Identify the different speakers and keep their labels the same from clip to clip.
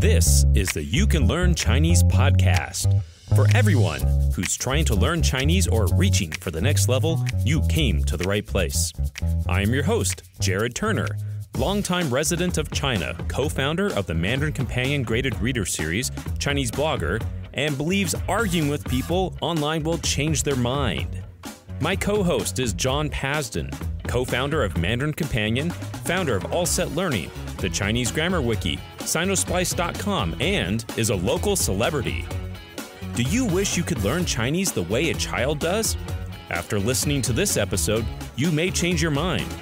Speaker 1: This is the You Can Learn Chinese podcast. For everyone who's trying to learn Chinese or reaching for the next level, you came to the right place. I am your host, Jared Turner, longtime resident of China, co founder of the Mandarin Companion Graded Reader Series, Chinese blogger, and believes arguing with people online will change their mind. My co host is John Pasden, co founder of Mandarin Companion, founder of All Set Learning, the Chinese Grammar Wiki, Sinosplice.com, and is a local celebrity. Do you wish you could learn Chinese the way a child does? After listening to this episode, you may change your mind.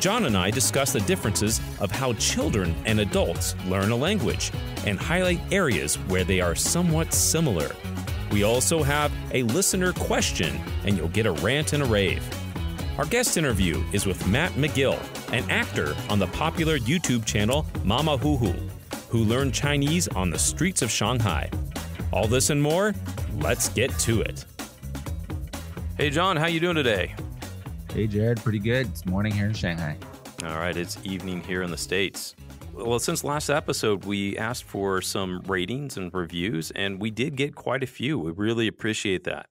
Speaker 1: John and I discuss the differences of how children and adults learn a language and highlight areas where they are somewhat similar. We also have a listener question, and you'll get a rant and a rave. Our guest interview is with Matt McGill, an actor on the popular YouTube channel Mamahuhu, who learned Chinese on the streets of Shanghai. All this and more, let's get to it. Hey John, how you doing today?
Speaker 2: Hey Jared, pretty good. It's morning here in Shanghai.
Speaker 1: All right, it's evening here in the States. Well, since last episode, we asked for some ratings and reviews, and we did get quite a few. We really appreciate that.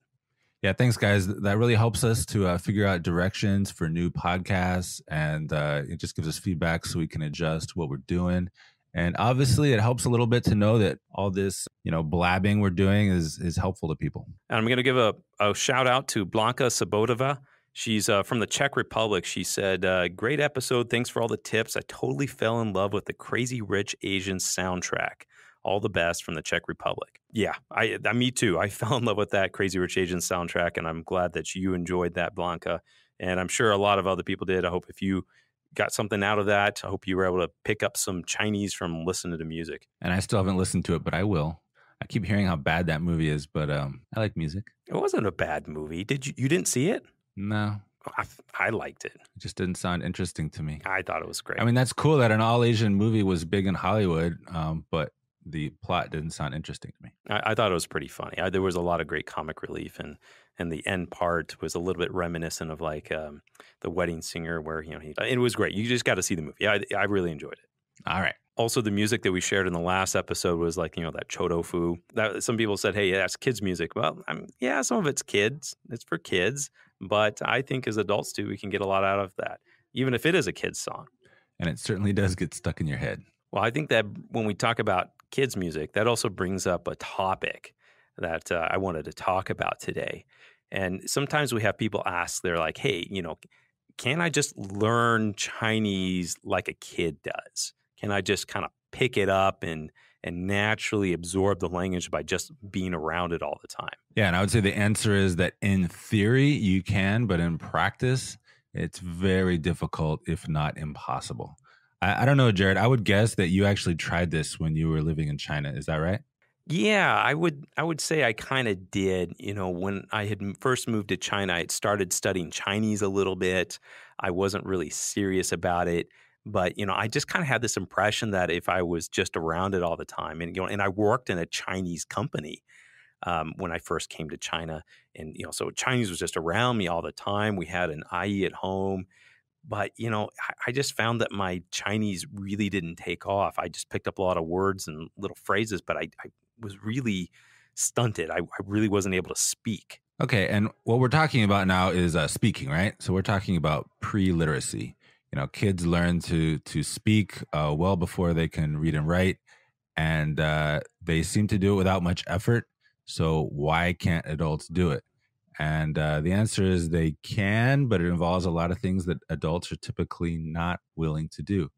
Speaker 2: Yeah, thanks, guys. That really helps us to uh, figure out directions for new podcasts, and uh, it just gives us feedback so we can adjust what we're doing. And obviously, it helps a little bit to know that all this, you know, blabbing we're doing is is helpful to people.
Speaker 1: And I'm going to give a, a shout out to Blanca Sabotova. She's uh, from the Czech Republic. She said, uh, Great episode. Thanks for all the tips. I totally fell in love with the Crazy Rich Asians soundtrack. All the best from the Czech Republic. Yeah, I, I me too. I fell in love with that Crazy Rich Asians soundtrack, and I'm glad that you enjoyed that, Blanca. And I'm sure a lot of other people did. I hope if you got something out of that, I hope you were able to pick up some Chinese from listening to music.
Speaker 2: And I still haven't listened to it, but I will. I keep hearing how bad that movie is, but um, I like music.
Speaker 1: It wasn't a bad movie. Did you? You didn't see it?
Speaker 2: No,
Speaker 1: I, I liked it.
Speaker 2: It just didn't sound interesting to me.
Speaker 1: I thought it was great.
Speaker 2: I mean, that's cool that an all Asian movie was big in Hollywood, um, but the plot didn't sound interesting to me.
Speaker 1: I, I thought it was pretty funny. I, there was a lot of great comic relief, and and the end part was a little bit reminiscent of like um, the Wedding Singer, where you know he. It was great. You just got to see the movie. I, I really enjoyed it.
Speaker 2: All right.
Speaker 1: Also, the music that we shared in the last episode was like you know that Chou Doufu. That some people said, "Hey, that's kids' music." Well, I'm, yeah, some of it's kids. It's for kids, but I think as adults too, we can get a lot out of that, even if it is a kids' song.
Speaker 2: And it certainly does get stuck in your head.
Speaker 1: Well, I think that when we talk about kids' music, that also brings up a topic that uh, I wanted to talk about today. And sometimes we have people ask, they're like, "Hey, you know, can I just learn Chinese like a kid does?" Can I just kind of pick it up and and naturally absorb the language by just being around it all the time?
Speaker 2: Yeah, and I would say the answer is that in theory you can, but in practice it's very difficult, if not impossible. I, I don't know, Jared. I would guess that you actually tried this when you were living in China. Is that right?
Speaker 1: Yeah, I would I would say I kind of did. You know, when I had first moved to China, I had started studying Chinese a little bit. I wasn't really serious about it. But you know, I just kind of had this impression that if I was just around it all the time, and you know, and I worked in a Chinese company um, when I first came to China, and you know, so Chinese was just around me all the time. We had an ayi at home, but you know, I, just found that my Chinese really didn't take off. I just picked up a lot of words and little phrases, but I, I was really stunted. I, I really wasn't able to speak.
Speaker 2: Okay, and what we're talking about now is uh, speaking, right? So we're talking about pre-literacy you know kids learn to to speak uh, well before they can read and write and uh, they seem to do it without much effort so why can't adults do it and uh, the answer is they can but it involves a lot of things that adults are typically not willing to do.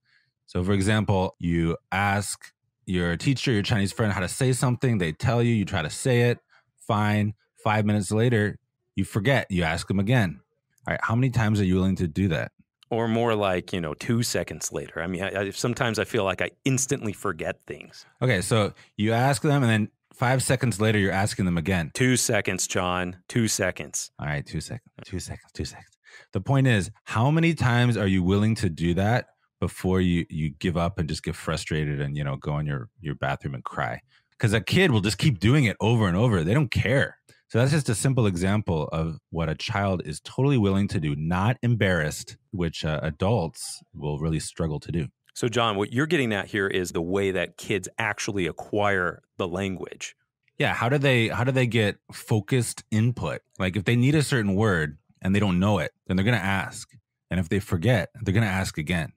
Speaker 2: So for example you ask your teacher your chinese friend how to say something. They tell you you try to say it. Fine. Five minutes later you forget. You ask them again. All right how many times are you willing to do that?
Speaker 1: Or more like you know two seconds later. I mean I, I, sometimes i feel like i instantly forget things.
Speaker 2: Okay so you ask them and then five seconds later you're asking them again.
Speaker 1: Two seconds john. Two seconds.
Speaker 2: All right two seconds. Two seconds two seconds. The point is how many times are you willing to do that before you you give up and just get frustrated and you know go in your your bathroom and cry? Because a kid will just keep doing it over and over. They don't care. So that's just a simple example of what a child is totally willing to do, not embarrassed, which uh, adults will really struggle to do.
Speaker 1: So, John, what you're getting at here is the way that kids actually acquire the language.
Speaker 2: Yeah, how do they how do they get focused input? Like if they need a certain word and they don't know it, then they're going to ask. And if they forget, they're going to ask again.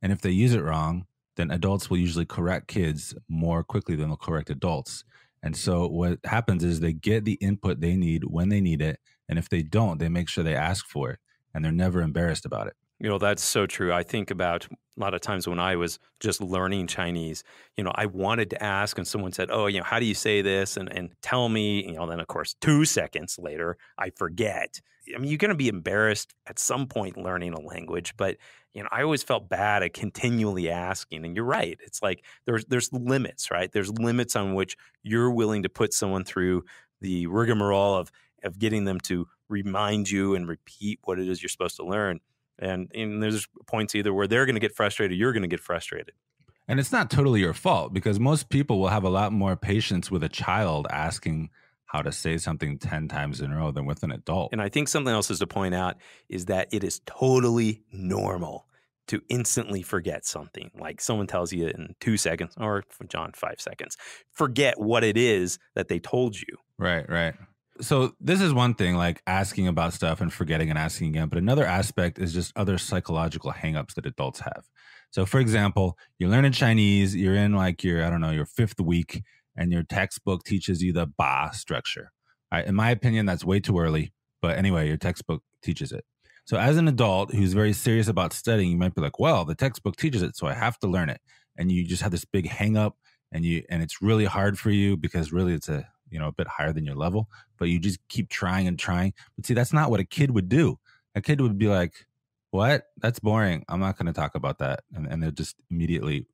Speaker 2: And if they use it wrong, then adults will usually correct kids more quickly than they'll correct adults. And so what happens is they get the input they need when they need it. And if they don't, they make sure they ask for it and they're never embarrassed about it.
Speaker 1: You know, that's so true. I think about a lot of times when I was just learning Chinese, you know, I wanted to ask and someone said, Oh, you know, how do you say this? And, and tell me, you know, then of course, two seconds later, I forget. I mean, you're going to be embarrassed at some point learning a language, but you know, I always felt bad at continually asking. And you're right; it's like there's there's limits, right? There's limits on which you're willing to put someone through the rigmarole of of getting them to remind you and repeat what it is you're supposed to learn. And, and there's points either where they're going to get frustrated, you're going to get frustrated.
Speaker 2: And it's not totally your fault because most people will have a lot more patience with a child asking how to say something 10 times in a row than with an adult.
Speaker 1: And I think something else is to point out is that it is totally normal to instantly forget something. Like someone tells you in two seconds, or John, five seconds, forget what it is that they told you.
Speaker 2: Right, right. So this is one thing, like asking about stuff and forgetting and asking again. But another aspect is just other psychological hangups that adults have. So, for example, you're learning Chinese, you're in like your, I don't know, your fifth week, and your textbook teaches you the ba structure. Right? In my opinion, that's way too early. But anyway, your textbook teaches it. So as an adult who's very serious about studying, you might be like, well, the textbook teaches it, so I have to learn it. And you just have this big hang up and you and it's really hard for you because really it's a you know a bit higher than your level, but you just keep trying and trying. But see, that's not what a kid would do. A kid would be like, What? That's boring. I'm not gonna talk about that. And, and they'll just immediately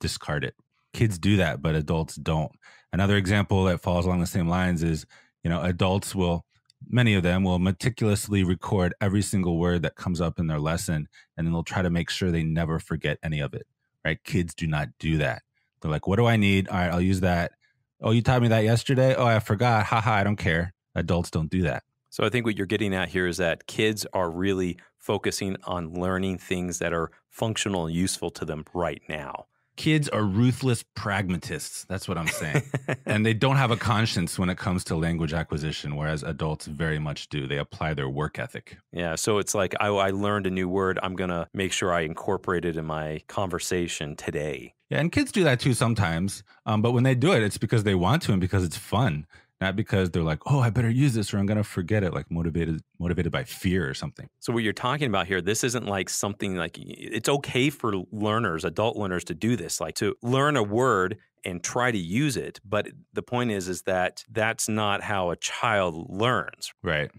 Speaker 2: discard it kids do that, but adults don't. Another example that falls along the same lines is, you know, adults will, many of them will meticulously record every single word that comes up in their lesson, and then they'll try to make sure they never forget any of it, right? Kids do not do that. They're like, what do I need? All right, I'll use that. Oh, you taught me that yesterday? Oh, I forgot. Haha, I don't care. Adults don't do that.
Speaker 1: So I think what you're getting at here is that kids are really focusing on learning things that are functional and useful to them right now
Speaker 2: kids are ruthless pragmatists. That's what I'm saying. and they don't have a conscience when it comes to language acquisition, whereas adults very much do. They apply their work ethic.
Speaker 1: Yeah. So it's like, I, I learned a new word. I'm going to make sure I incorporate it in my conversation today.
Speaker 2: Yeah. And kids do that too sometimes. Um, but when they do it, it's because they want to and because it's fun not because they're like, oh, I better use this or I'm going to forget it, like motivated motivated by fear or something.
Speaker 1: So what you're talking about here, this isn't like something like it's okay for learners, adult learners, to do this, like to learn a word and try to use it. But the point is, is that that's not how a child learns.
Speaker 2: Right.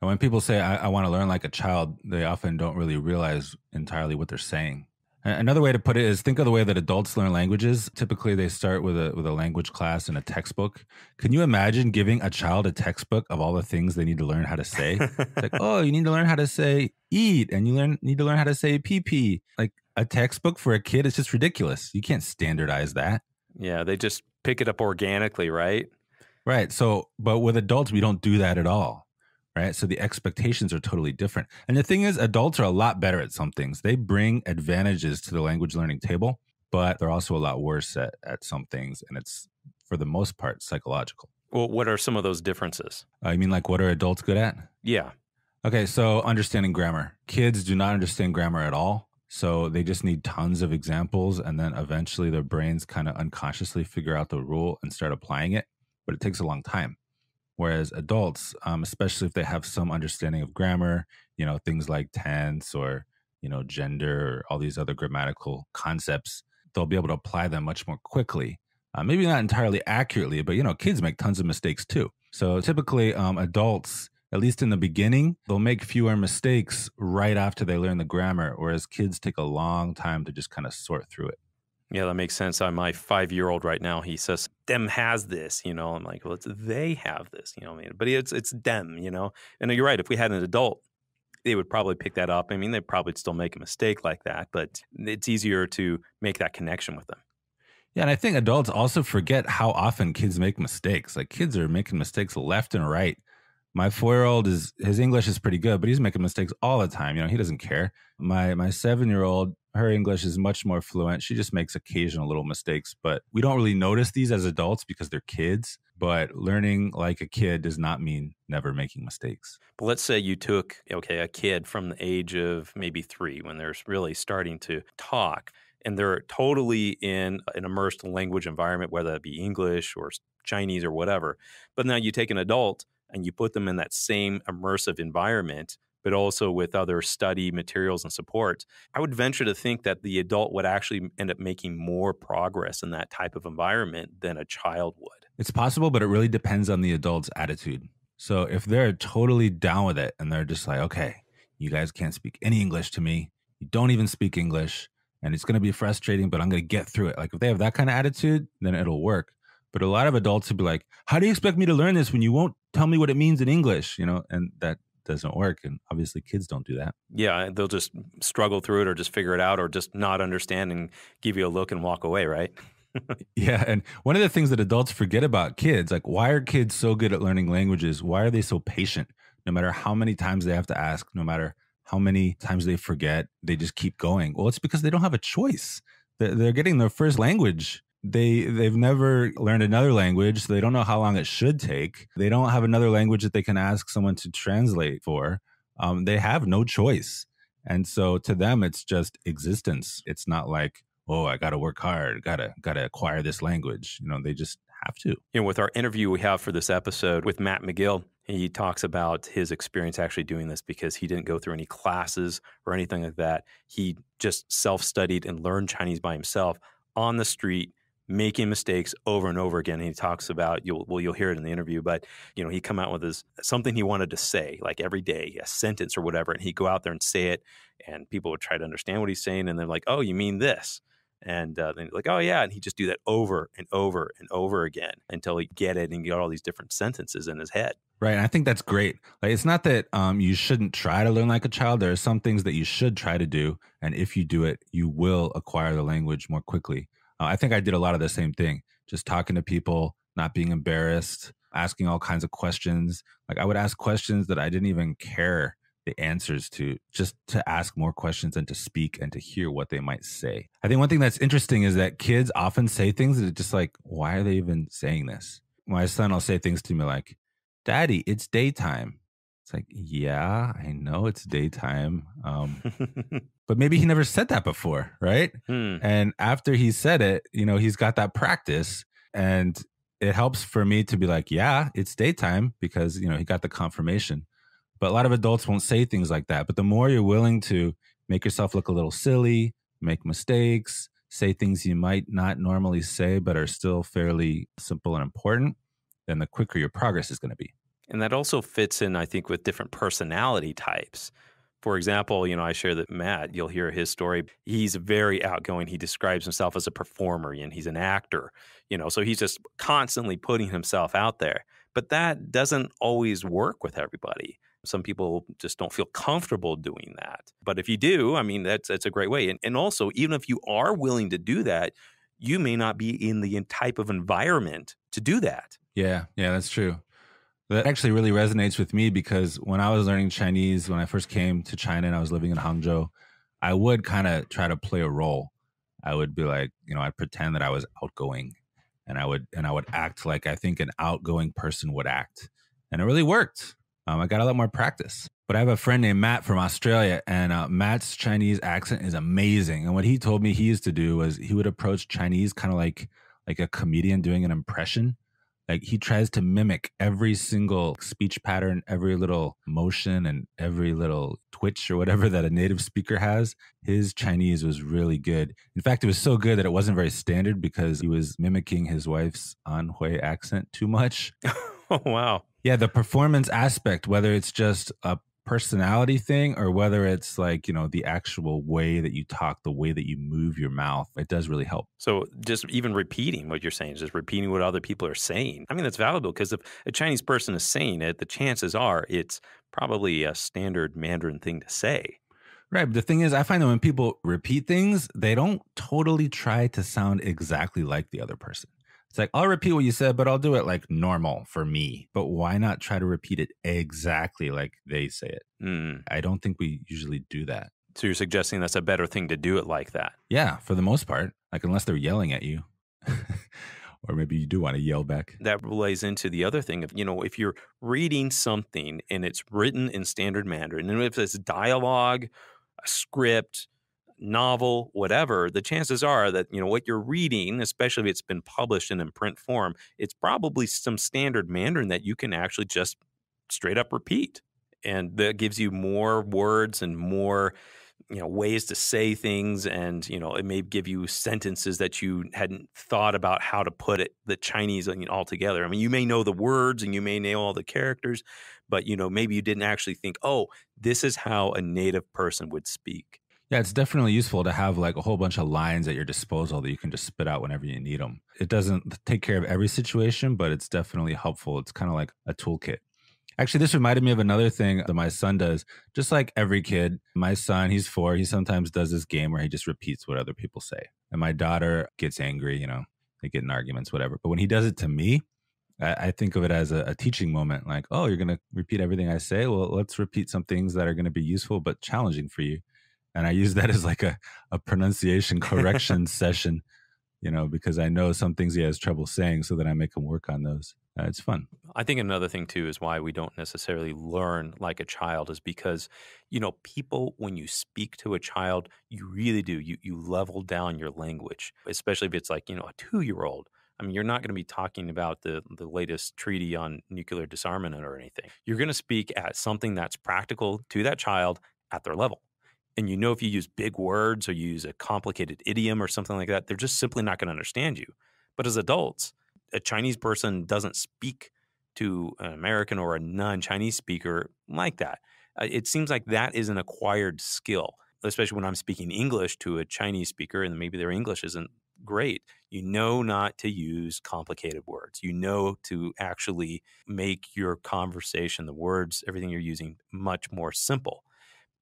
Speaker 2: And when people say, I, I want to learn like a child, they often don't really realize entirely what they're saying. Another way to put it is think of the way that adults learn languages. Typically, they start with a with a language class and a textbook. Can you imagine giving a child a textbook of all the things they need to learn how to say? like, oh, you need to learn how to say eat, and you learn need to learn how to say pee pee. Like a textbook for a kid is just ridiculous. You can't standardize that.
Speaker 1: Yeah, they just pick it up organically, right?
Speaker 2: Right. So, but with adults, we don't do that at all right? So the expectations are totally different. And the thing is, adults are a lot better at some things. They bring advantages to the language learning table, but they're also a lot worse at, at some things. And it's, for the most part, psychological.
Speaker 1: Well, what are some of those differences?
Speaker 2: I uh, mean, like, what are adults good at?
Speaker 1: Yeah.
Speaker 2: Okay, so understanding grammar. Kids do not understand grammar at all. So they just need tons of examples, and then eventually their brains kind of unconsciously figure out the rule and start applying it. But it takes a long time. Whereas adults, um, especially if they have some understanding of grammar, you know, things like tense or, you know, gender or all these other grammatical concepts, they'll be able to apply them much more quickly. Uh, maybe not entirely accurately, but, you know, kids make tons of mistakes too. So typically, um, adults, at least in the beginning, they'll make fewer mistakes right after they learn the grammar, whereas kids take a long time to just kind of sort through it.
Speaker 1: Yeah, that makes sense. On my five year old right now, he says, Dem has this, you know. I'm like, well, it's they have this, you know. I mean, but it's it's them, you know. And you're right. If we had an adult, they would probably pick that up. I mean, they'd probably still make a mistake like that, but it's easier to make that connection with them.
Speaker 2: Yeah, and I think adults also forget how often kids make mistakes. Like kids are making mistakes left and right. My four year old is his English is pretty good, but he's making mistakes all the time. You know, he doesn't care. My my seven year old, her English is much more fluent. She just makes occasional little mistakes, but we don't really notice these as adults because they're kids. But learning like a kid does not mean never making mistakes.
Speaker 1: But let's say you took, okay, a kid from the age of maybe three when they're really starting to talk and they're totally in an immersed language environment, whether that be English or Chinese or whatever. But now you take an adult and you put them in that same immersive environment but also with other study materials and support, I would venture to think that the adult would actually end up making more progress in that type of environment than a child would.
Speaker 2: It's possible, but it really depends on the adult's attitude. So if they're totally down with it and they're just like, okay, you guys can't speak any English to me, you don't even speak English, and it's going to be frustrating, but I'm going to get through it. Like if they have that kind of attitude, then it'll work. But a lot of adults would be like, how do you expect me to learn this when you won't tell me what it means in English? You know, and that doesn't work. And obviously, kids don't do that.
Speaker 1: Yeah, they'll just struggle through it or just figure it out or just not understand and give you a look and walk away, right?
Speaker 2: yeah. And one of the things that adults forget about kids, like, why are kids so good at learning languages? Why are they so patient? No matter how many times they have to ask, no matter how many times they forget, they just keep going. Well, it's because they don't have a choice. They're getting their first language they they've never learned another language so they don't know how long it should take. They don't have another language that they can ask someone to translate for. Um, they have no choice. And so to them it's just existence. It's not like oh i gotta work hard gotta gotta acquire this language. You know they just have to.
Speaker 1: You know with our interview we have for this episode with matt mcgill he talks about his experience actually doing this because he didn't go through any classes or anything like that. He just self-studied and learned chinese by himself on the street making mistakes over and over again. And he talks about you'll well you'll hear it in the interview, but you know he come out with his something he wanted to say like every day, a sentence or whatever, and he'd go out there and say it, and people would try to understand what he's saying, and they're like, "Oh, you mean this?" And uh, then like, "Oh yeah," and he just do that over and over and over again until he get it and get all these different sentences in his head.
Speaker 2: Right. And I think that's great. Like it's not that um, you shouldn't try to learn like a child. There are some things that you should try to do. And if you do it, you will acquire the language more quickly. Uh, I think I did a lot of the same thing, just talking to people, not being embarrassed, asking all kinds of questions. Like I would ask questions that I didn't even care the answers to, just to ask more questions and to speak and to hear what they might say. I think one thing that's interesting is that kids often say things that are just like, why are they even saying this? My son will say things to me like, Daddy, it's daytime. It's like, yeah, I know it's daytime. Um, but maybe he never said that before, right? Hmm. And after he said it, you know, he's got that practice and it helps for me to be like, yeah, it's daytime because, you know, he got the confirmation. But a lot of adults won't say things like that. But the more you're willing to make yourself look a little silly, make mistakes, say things you might not normally say, but are still fairly simple and important, then the quicker your progress is going to be.
Speaker 1: And that also fits in, I think, with different personality types. For example, you know, I share that Matt, you'll hear his story. He's very outgoing. He describes himself as a performer and he's an actor, you know, so he's just constantly putting himself out there. But that doesn't always work with everybody. Some people just don't feel comfortable doing that. But if you do, I mean, that's, that's a great way. And, and also, even if you are willing to do that, you may not be in the type of environment to do that.
Speaker 2: Yeah, yeah, that's true. That actually really resonates with me because when I was learning Chinese, when I first came to China and I was living in Hangzhou, I would kind of try to play a role. I would be like, you know, I'd pretend that I was outgoing and I would and I would act like I think an outgoing person would act. And it really worked. Um, I got a lot more practice. But I have a friend named Matt from Australia, and uh, Matt's Chinese accent is amazing. And what he told me he used to do was he would approach Chinese kind of like like a comedian doing an impression. Like he tries to mimic every single speech pattern, every little motion, and every little twitch or whatever that a native speaker has. His Chinese was really good. In fact, it was so good that it wasn't very standard because he was mimicking his wife's Anhui accent too much.
Speaker 1: oh, wow.
Speaker 2: Yeah, the performance aspect, whether it's just a personality thing or whether it's like you know the actual way that you talk the way that you move your mouth it does really help
Speaker 1: so just even repeating what you're saying just repeating what other people are saying i mean that's valuable because if a chinese person is saying it the chances are it's probably a standard mandarin thing to say
Speaker 2: Right. But the thing is, I find that when people repeat things, they don't totally try to sound exactly like the other person. It's like, I'll repeat what you said, but I'll do it like normal for me. But why not try to repeat it exactly like they say it?
Speaker 1: Mm.
Speaker 2: I don't think we usually do that.
Speaker 1: So you're suggesting that's a better thing to do it like that?
Speaker 2: Yeah, for the most part. Like, unless they're yelling at you. or maybe you do want to yell back.
Speaker 1: That lays into the other thing of, you know, if you're reading something and it's written in standard Mandarin, and if it's dialogue, a script, novel, whatever, the chances are that, you know, what you're reading, especially if it's been published in, in print form, it's probably some standard Mandarin that you can actually just straight up repeat. And that gives you more words and more you know ways to say things and you know it may give you sentences that you hadn't thought about how to put it the chinese you know, all together i mean you may know the words and you may know all the characters but you know maybe you didn't actually think oh this is how a native person would speak
Speaker 2: yeah, it's definitely useful to have like a whole bunch of lines at your disposal that you can just spit out whenever you need them. It doesn't take care of every situation, but it's definitely helpful. It's kind of like a toolkit. Actually, this reminded me of another thing that my son does. Just like every kid, my son, he's four, he sometimes does this game where he just repeats what other people say. And my daughter gets angry, you know, they get in arguments, whatever. But when he does it to me, I, I think of it as a, a teaching moment like, oh, you're going to repeat everything I say? Well, let's repeat some things that are going to be useful but challenging for you and I use that as like a, a pronunciation correction session, you know, because I know some things he has trouble saying, so that I make him work on those. Uh, it's fun.
Speaker 1: I think another thing too is why we don't necessarily learn like a child is because, you know, people when you speak to a child, you really do you you level down your language, especially if it's like you know a two year old. I mean, you're not going to be talking about the the latest treaty on nuclear disarmament or anything. You're going to speak at something that's practical to that child at their level and you know if you use big words or you use a complicated idiom or something like that, they're just simply not going to understand you. But as adults, a Chinese person doesn't speak to an American or a non-Chinese speaker like that. Uh, it seems like that is an acquired skill, especially when I'm speaking English to a Chinese speaker and maybe their English isn't great. You know not to use complicated words. You know to actually make your conversation, the words, everything you're using much more simple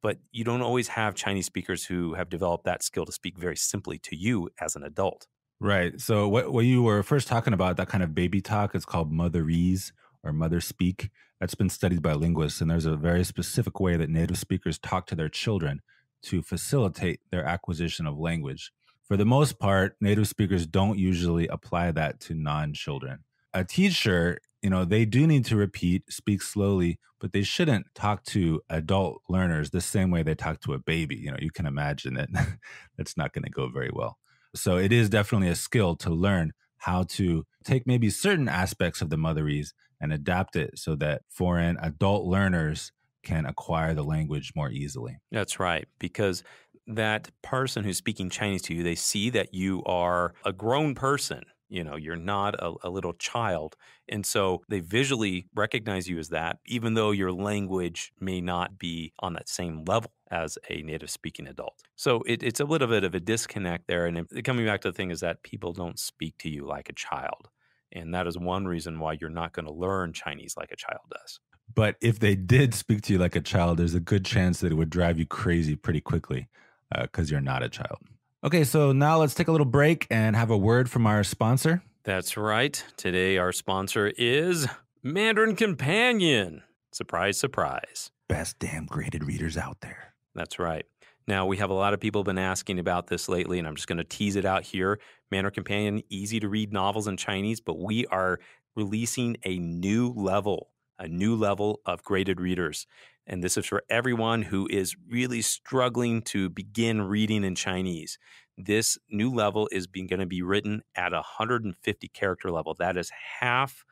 Speaker 1: but you don't always have Chinese speakers who have developed that skill to speak very simply to you as an adult.
Speaker 2: Right. So what what you were first talking about that kind of baby talk is called motherese or mother speak. That's been studied by linguists, and there's a very specific way that native speakers talk to their children to facilitate their acquisition of language. For the most part, native speakers don't usually apply that to non-children. A teacher you know, they do need to repeat, speak slowly, but they shouldn't talk to adult learners the same way they talk to a baby. You know, you can imagine that that's not going to go very well. So it is definitely a skill to learn how to take maybe certain aspects of the motherese and adapt it so that foreign adult learners can acquire the language more easily.
Speaker 1: That's right. Because that person who's speaking Chinese to you, they see that you are a grown person you know, you're not a, a, little child. And so they visually recognize you as that, even though your language may not be on that same level as a native speaking adult. So it, it's a little bit of a disconnect there. And coming back to the thing is that people don't speak to you like a child. And that is one reason why you're not going to learn Chinese like a child does.
Speaker 2: But if they did speak to you like a child, there's a good chance that it would drive you crazy pretty quickly because uh, you're not a child. Okay, so now let's take a little break and have a word from our sponsor.
Speaker 1: That's right. Today, our sponsor is Mandarin Companion. Surprise, surprise.
Speaker 2: Best damn graded readers out there.
Speaker 1: That's right. Now, we have a lot of people been asking about this lately, and I'm just going to tease it out here. Mandarin Companion, easy to read novels in Chinese, but we are releasing a new level, a new level of graded readers. And this is for everyone who is really struggling to begin reading in Chinese. This new level is going to be written at 150 character level. That is half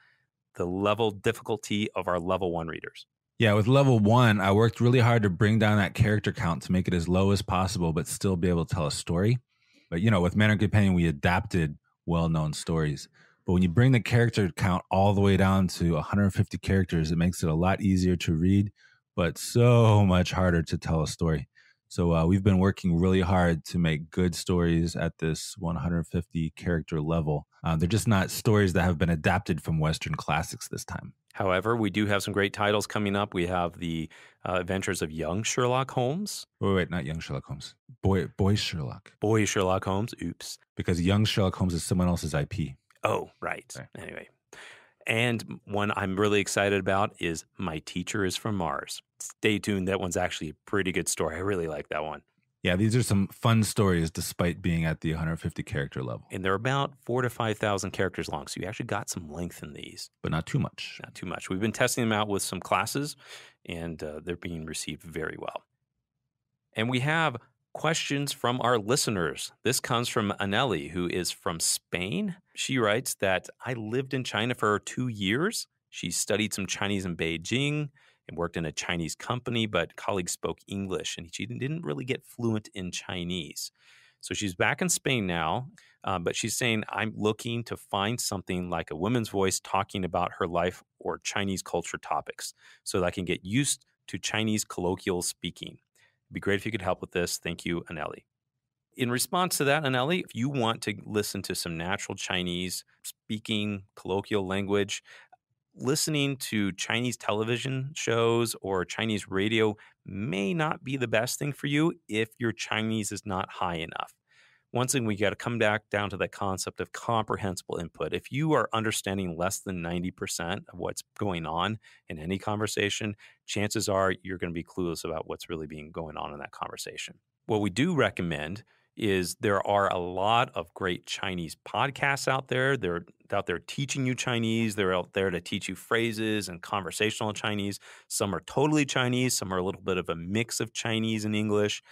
Speaker 1: the level difficulty of our level one readers.
Speaker 2: Yeah, with level one, I worked really hard to bring down that character count to make it as low as possible, but still be able to tell a story. But you know, with Mandarin Companion, we adapted well-known stories. But when you bring the character count all the way down to 150 characters, it makes it a lot easier to read but so much harder to tell a story. So uh, we've been working really hard to make good stories at this 150 character level. Uh, they're just not stories that have been adapted from Western classics this time.
Speaker 1: However, we do have some great titles coming up. We have the uh, Adventures of Young Sherlock Holmes.
Speaker 2: Wait, wait, not Young Sherlock Holmes. Boy, boy Sherlock.
Speaker 1: Boy Sherlock Holmes. Oops.
Speaker 2: Because Young Sherlock Holmes is someone else's IP.
Speaker 1: Oh, right. Anyway. And one I'm really excited about is My Teacher is from Mars. Stay tuned. That one's actually a pretty good story. I really like that one.
Speaker 2: Yeah, these are some fun stories despite being at the 150 character level.
Speaker 1: And they're about four to 5,000 characters long. So you actually got some length in these.
Speaker 2: But not too much.
Speaker 1: Not too much. We've been testing them out with some classes and uh, they're being received very well. And we have questions from our listeners. This comes from Anelli, who is from Spain. She writes that I lived in China for two years. She studied some Chinese in Beijing and worked in a Chinese company, but colleagues spoke English and she didn't really get fluent in Chinese. So she's back in Spain now, uh, but she's saying, I'm looking to find something like a woman's voice talking about her life or Chinese culture topics so that I can get used to Chinese colloquial speaking. It'd be great if you could help with this. Thank you, Anelli. In response to that, Anelli, if you want to listen to some natural Chinese speaking colloquial language, listening to Chinese television shows or Chinese radio may not be the best thing for you if your Chinese is not high enough. Once again, we got to come back down to that concept of comprehensible input. If you are understanding less than 90% of what's going on in any conversation, chances are you're going to be clueless about what's really being going on in that conversation. What we do recommend is there are a lot of great Chinese podcasts out there. They're out there teaching you Chinese. They're out there to teach you phrases and conversational Chinese. Some are totally Chinese, some are a little bit of a mix of Chinese and English.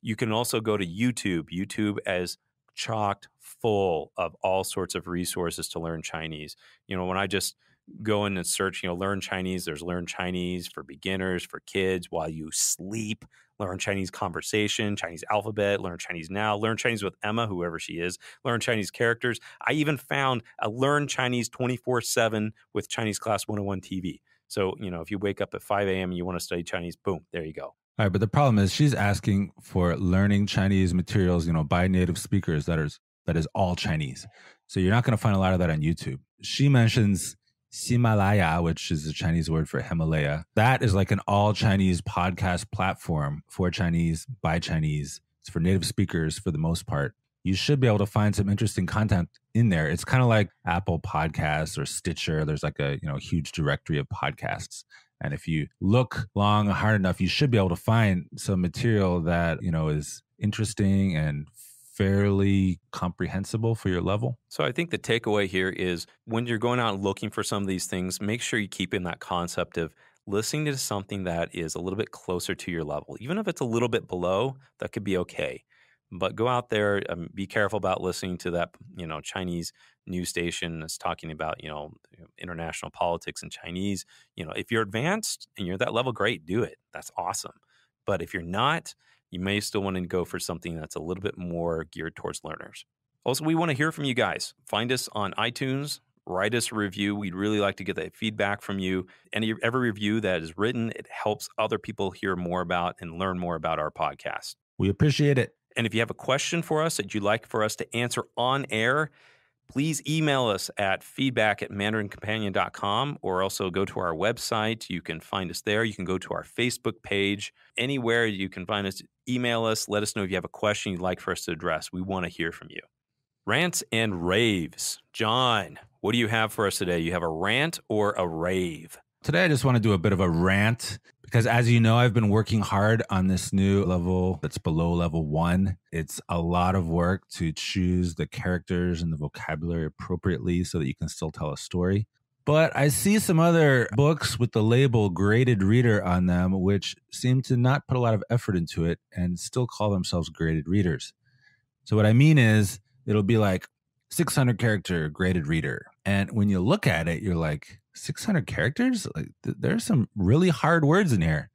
Speaker 1: You can also go to YouTube. YouTube as chocked full of all sorts of resources to learn Chinese. You know, when I just go in and search, you know, learn Chinese, there's learn Chinese for beginners, for kids while you sleep learn Chinese conversation, Chinese alphabet, learn Chinese now, learn Chinese with Emma, whoever she is, learn Chinese characters. I even found a learn Chinese 24 7 with Chinese Class 101 TV. So, you know, if you wake up at 5 a.m. and you want to study Chinese, boom, there you go.
Speaker 2: All right, but the problem is she's asking for learning Chinese materials, you know, by native speakers that is that is all Chinese. So you're not going to find a lot of that on YouTube. She mentions Ximalaya, which is a Chinese word for Himalaya. That is like an all Chinese podcast platform for Chinese by Chinese. It's for native speakers for the most part. You should be able to find some interesting content in there. It's kind of like Apple Podcasts or Stitcher. There's like a you know huge directory of podcasts. And if you look long hard enough, you should be able to find some material that, you know, is interesting and fairly comprehensible for your level.
Speaker 1: So I think the takeaway here is when you're going out looking for some of these things, make sure you keep in that concept of listening to something that is a little bit closer to your level. Even if it's a little bit below, that could be okay. But go out there and um, be careful about listening to that, you know, Chinese news station that's talking about, you know, international politics and Chinese. You know, if you're advanced and you're at that level, great, do it. That's awesome. But if you're not, you may still want to go for something that's a little bit more geared towards learners. Also, we want to hear from you guys. Find us on iTunes, write us a review. We'd really like to get that feedback from you. Any every review that is written, it helps other people hear more about and learn more about our podcast.
Speaker 2: We appreciate it.
Speaker 1: And if you have a question for us that you'd like for us to answer on air, please email us at feedback at mandarincompanion.com or also go to our website. You can find us there. You can go to our Facebook page. Anywhere you can find us, email us. Let us know if you have a question you'd like for us to address. We want to hear from you. Rants and raves. John, what do you have for us today? You have a rant or a rave?
Speaker 2: Today, I just want to do a bit of a rant because, as you know, I've been working hard on this new level that's below level one. It's a lot of work to choose the characters and the vocabulary appropriately so that you can still tell a story. But I see some other books with the label graded reader on them, which seem to not put a lot of effort into it and still call themselves graded readers. So, what I mean is, it'll be like 600 character graded reader. And when you look at it, you're like, 600 characters? Like, th- there's some really hard words in here.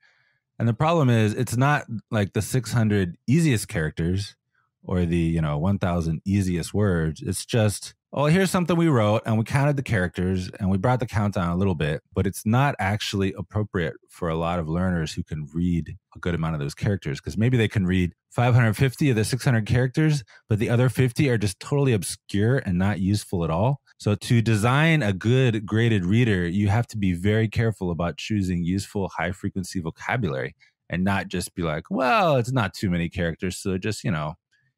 Speaker 2: And the problem is, it's not like the 600 easiest characters or the, you know, 1000 easiest words. It's just oh, here's something we wrote and we counted the characters and we brought the count down a little bit, but it's not actually appropriate for a lot of learners who can read a good amount of those characters because maybe they can read 550 of the 600 characters, but the other 50 are just totally obscure and not useful at all. So to design a good graded reader, you have to be very careful about choosing useful high frequency vocabulary and not just be like, well, it's not too many characters. So just, you know,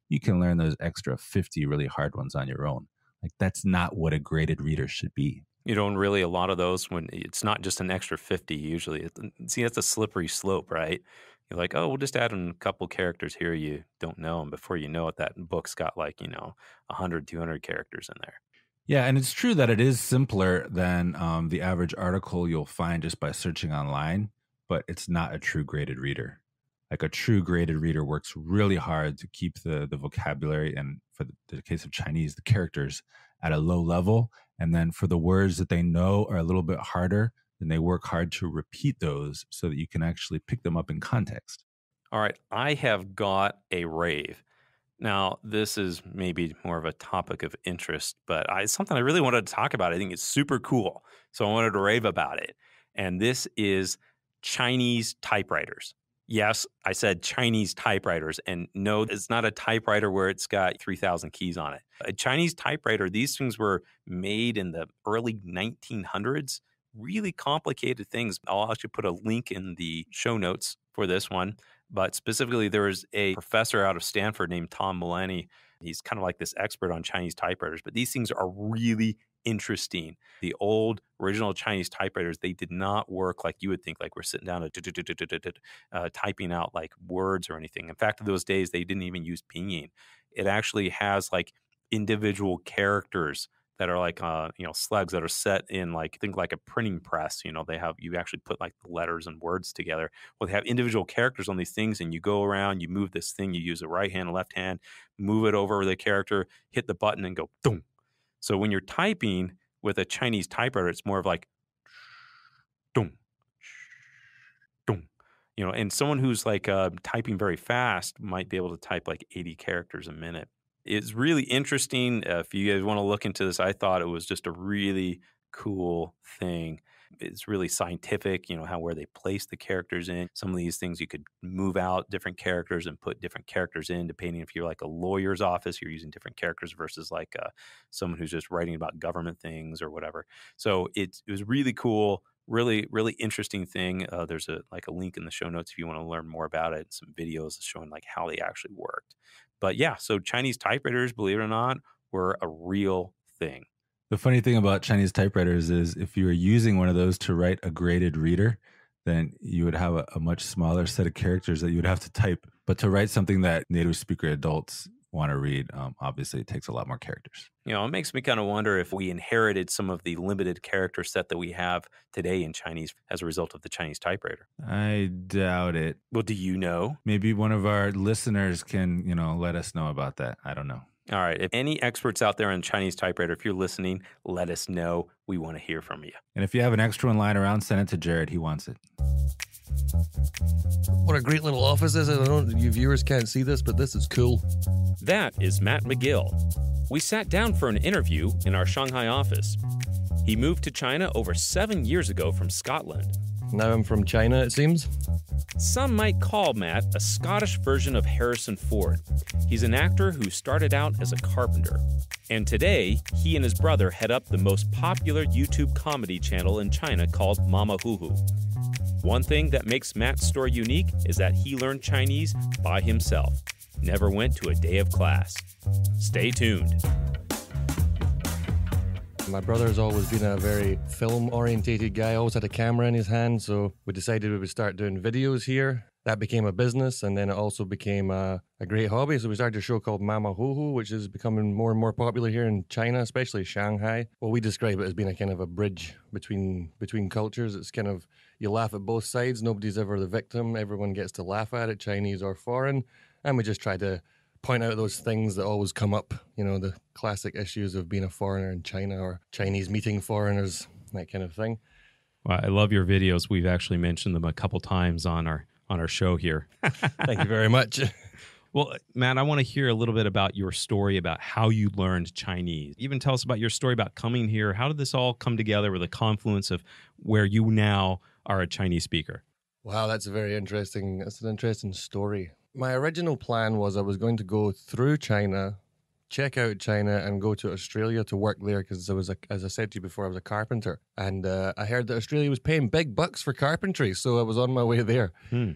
Speaker 2: you can learn those extra 50 really hard ones on your own. Like that's not what a graded reader should be.
Speaker 1: You know, and really a lot of those when it's not just an extra 50 usually. See, that's a slippery slope, right? You're like, oh, we'll just add in a couple characters here you don't know. And before you know it, that book's got like, you know, 100, 200 characters in there.
Speaker 2: Yeah, and it's true that it is simpler than um, the average article you'll find just by searching online, but it's not a true graded reader. Like a true graded reader works really hard to keep the the vocabulary and for the, the case of Chinese, the characters at a low level, and then for the words that they know are a little bit harder, then they work hard to repeat those so that you can actually pick them up in context.
Speaker 1: All right, I have got a rave. Now, this is maybe more of a topic of interest, but I, it's something I really wanted to talk about. I think it's super cool. So I wanted to rave about it. And this is Chinese typewriters. Yes, I said Chinese typewriters. And no, it's not a typewriter where it's got 3,000 keys on it. A Chinese typewriter, these things were made in the early 1900s. Really complicated things. I'll actually put a link in the show notes for this one. But specifically, there was a professor out of Stanford named Tom Mullaney. He's kind of like this expert on Chinese typewriters, but these things are really interesting. The old original Chinese typewriters, they did not work like you would think, like we're sitting down uh, typing out like words or anything. In fact, in those days, they didn't even use pinyin. It actually has like individual characters that are like uh you know slugs that are set in like think like a printing press you know they have you actually put like the letters and words together well they have individual characters on these things and you go around you move this thing you use the right hand and left hand move it over the character hit the button and go boom so when you're typing with a chinese typewriter it's more of like boom boom you know and someone who's like uh, typing very fast might be able to type like 80 characters a minute it's really interesting. Uh, if you guys want to look into this, I thought it was just a really cool thing. It's really scientific, you know, how where they place the characters in. Some of these things you could move out different characters and put different characters in, depending if you're like a lawyer's office, you're using different characters versus like uh, someone who's just writing about government things or whatever. So it, it was really cool really really interesting thing uh, there's a like a link in the show notes if you want to learn more about it some videos showing like how they actually worked but yeah, so Chinese typewriters, believe it or not, were a real thing.
Speaker 2: The funny thing about Chinese typewriters is if you were using one of those to write a graded reader, then you would have a, a, much smaller set of characters that you would have to type. But to write something that native speaker adults want to read, um, obviously it takes a lot more characters.
Speaker 1: You know, it makes me kind of wonder if we inherited some of the limited character set that we have today in Chinese as a result of the Chinese typewriter.
Speaker 2: I doubt it.
Speaker 1: Well, do you know?
Speaker 2: Maybe one of our listeners can, you know, let us know about that. I don't know.
Speaker 1: All right. If any experts out there on Chinese typewriter, if you're listening, let us know. We want to hear from you.
Speaker 2: And if you have an extra one lying around, send it to Jared. He wants it.
Speaker 3: What a great little office this is. I don't know you viewers can't see this, but this is cool.
Speaker 1: That is Matt McGill. We sat down for an interview in our Shanghai office. He moved to China over seven years ago from Scotland.
Speaker 3: Now I'm from China, it seems.
Speaker 1: Some might call Matt a Scottish version of Harrison Ford. He's an actor who started out as a carpenter. And today, he and his brother head up the most popular YouTube comedy channel in China called Mamahuhu. One thing that makes Matt's story unique is that he learned Chinese by himself, never went to a day of class. Stay tuned.
Speaker 3: My brother's always been a very film orientated guy, always had a camera in his hand, so we decided we would start doing videos here. That became a business, and then it also became a, a great hobby. So we started a show called Mama Hoo, which is becoming more and more popular here in China, especially Shanghai. Well, we describe it as being a kind of a bridge between between cultures. It's kind of you laugh at both sides. Nobody's ever the victim. Everyone gets to laugh at it, Chinese or foreign. And we just try to point out those things that always come up, you know, the classic issues of being a foreigner in China or Chinese meeting foreigners, that kind of thing.
Speaker 1: Well, I love your videos. We've actually mentioned them a couple times on our on our show here.
Speaker 3: Thank you very much.
Speaker 1: Well, Matt, I want to hear a little bit about your story about how you learned Chinese. Even tell us about your story about coming here. How did this all come together with a confluence of where you now are a Chinese speaker?
Speaker 3: Wow, that's a very interesting. That's an interesting story. My original plan was I was going to go through China, check out China, and go to Australia to work there because I was, a, as I said to you before, I was a carpenter, and uh, I heard that Australia was paying big bucks for carpentry, so I was on my way there. Hmm.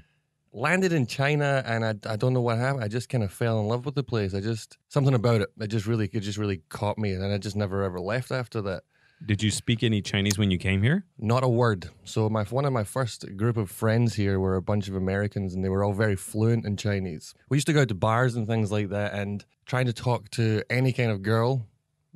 Speaker 3: landed in China, and I, I don't know what happened. I just kind of fell in love with the place. I just something about it. It just really it just really caught me, and I just never ever left after that.
Speaker 1: Did you speak any Chinese when you came here?
Speaker 3: Not a word. So my one of my first group of friends here were a bunch of Americans, and they were all very fluent in Chinese. We used to go to bars and things like that, and trying to talk to any kind of girl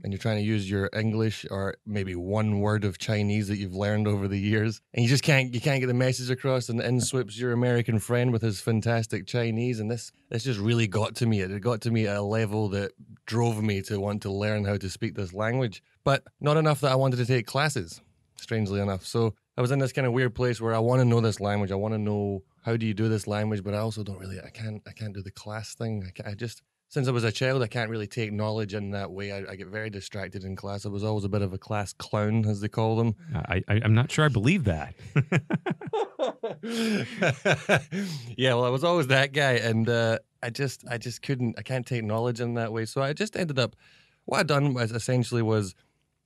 Speaker 3: and you're trying to use your English or maybe one word of Chinese that you've learned over the years, and you just can't you can't get the message across, and in swips your American friend with his fantastic Chinese, and this this just really got to me. It got to me at a level that drove me to want to learn how to speak this language, but not enough that I wanted to take classes. Strangely enough, so I was in this kind of weird place where I want to know this language. I want to know how do you do this language, but I also don't really. I can't. I can't do the class thing. I, I just since I was a child, I can't really take knowledge in that way. I, I, get very distracted in class. I was always a bit of a class clown, as they call them.
Speaker 1: I, I, am not sure I believe that.
Speaker 3: yeah, well, I was always that guy, and uh, I just, I just couldn't, I can't take knowledge in that way. So I just ended up, what I done was essentially was,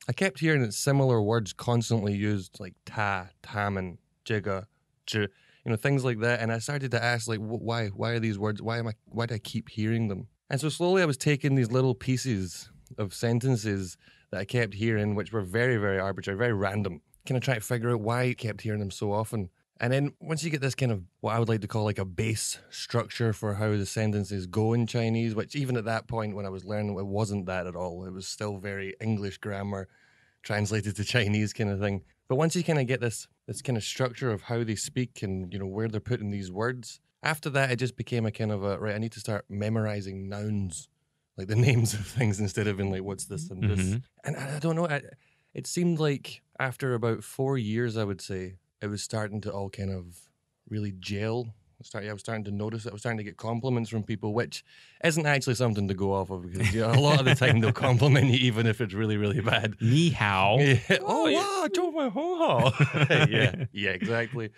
Speaker 3: I kept hearing similar words constantly used, like ta, tamen, jigga, j, you know, things like that. And I started to ask, like, why, why are these words? Why am I? Why do I keep hearing them? And so slowly I was taking these little pieces of sentences that I kept hearing, which were very, very arbitrary, very random. Kind of trying to figure out why I kept hearing them so often. And then once you get this kind of what I would like to call like a base structure for how the sentences go in Chinese, which even at that point when I was learning, it wasn't that at all. It was still very English grammar translated to Chinese kind of thing. But once you kind of get this this kind of structure of how they speak and you know where they're putting these words, after that, it just became a kind of a right. I need to start memorizing nouns, like the names of things, instead of in like what's this and this. Mm-hmm. And I, I, don't know. I, it seemed like after about four years, I would say it was starting to all kind of really gel. I, started, I was starting to notice it. I was starting to get compliments from people, which isn't actually something to go off of because you know, a lot of the time they'll compliment you even if it's really, really bad.
Speaker 1: Ni hao.
Speaker 3: Yeah. Oh, oh, wow, my whole ho Yeah, yeah, exactly.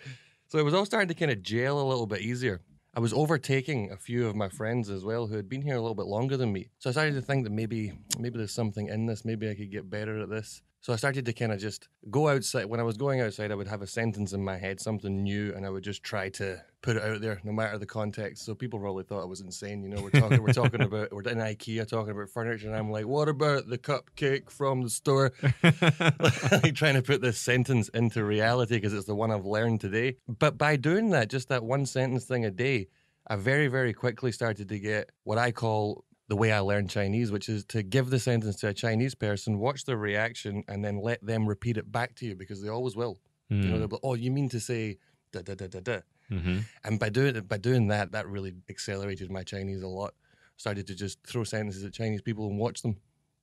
Speaker 3: So it was all starting to kind of gel a little bit easier. I was overtaking a few of my friends as well who had been here a little bit longer than me. So I started to think that maybe maybe there's something in this. Maybe I could get better at this. So I started to kind of just go outside. When I was going outside, I would have a sentence in my head, something new, and I would just try to put it out there, no matter the context. So people probably thought I was insane. You know, we're talking, we're talking about, we're in IKEA talking about furniture, and I'm like, what about the cupcake from the store? like trying to put this sentence into reality because it's the one I've learned today. But by doing that, just that one sentence thing a day, I very, very quickly started to get what I call the way I learned Chinese, which is to give the sentence to a Chinese person, watch their reaction, and then let them repeat it back to you because they always will. Mm. You know, hmm. they'll be, oh, you mean to say da da da da da. Mm-hmm. And by doing by doing that, that really accelerated my Chinese a lot. Started to just throw sentences at Chinese people and watch them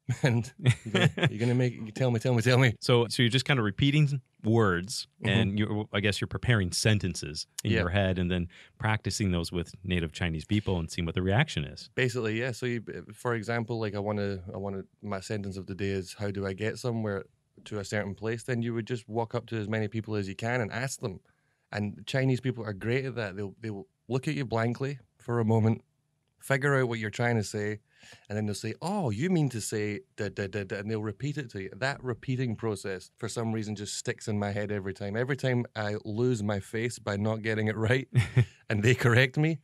Speaker 3: and you're gonna, make tell me, tell me, tell me.
Speaker 1: So, so you're just kind of repeating words, mm-hmm. and you I guess you're preparing sentences in yeah. your head, and then practicing those with native Chinese people and seeing what the reaction is.
Speaker 3: Basically, yeah. So, you, for example, like I want to, I want to. My sentence of the day is, "How do I get somewhere to a certain place?" Then you would just walk up to as many people as you can and ask them. And Chinese people are great at that. They'll they'll look at you blankly for a moment, figure out what you're trying to say and then they'll say, "Oh, you mean to say da da da da," and they'll repeat it to you. That repeating process, for some reason, just sticks in my head every time. Every time I lose my face by not getting it right, and they correct me,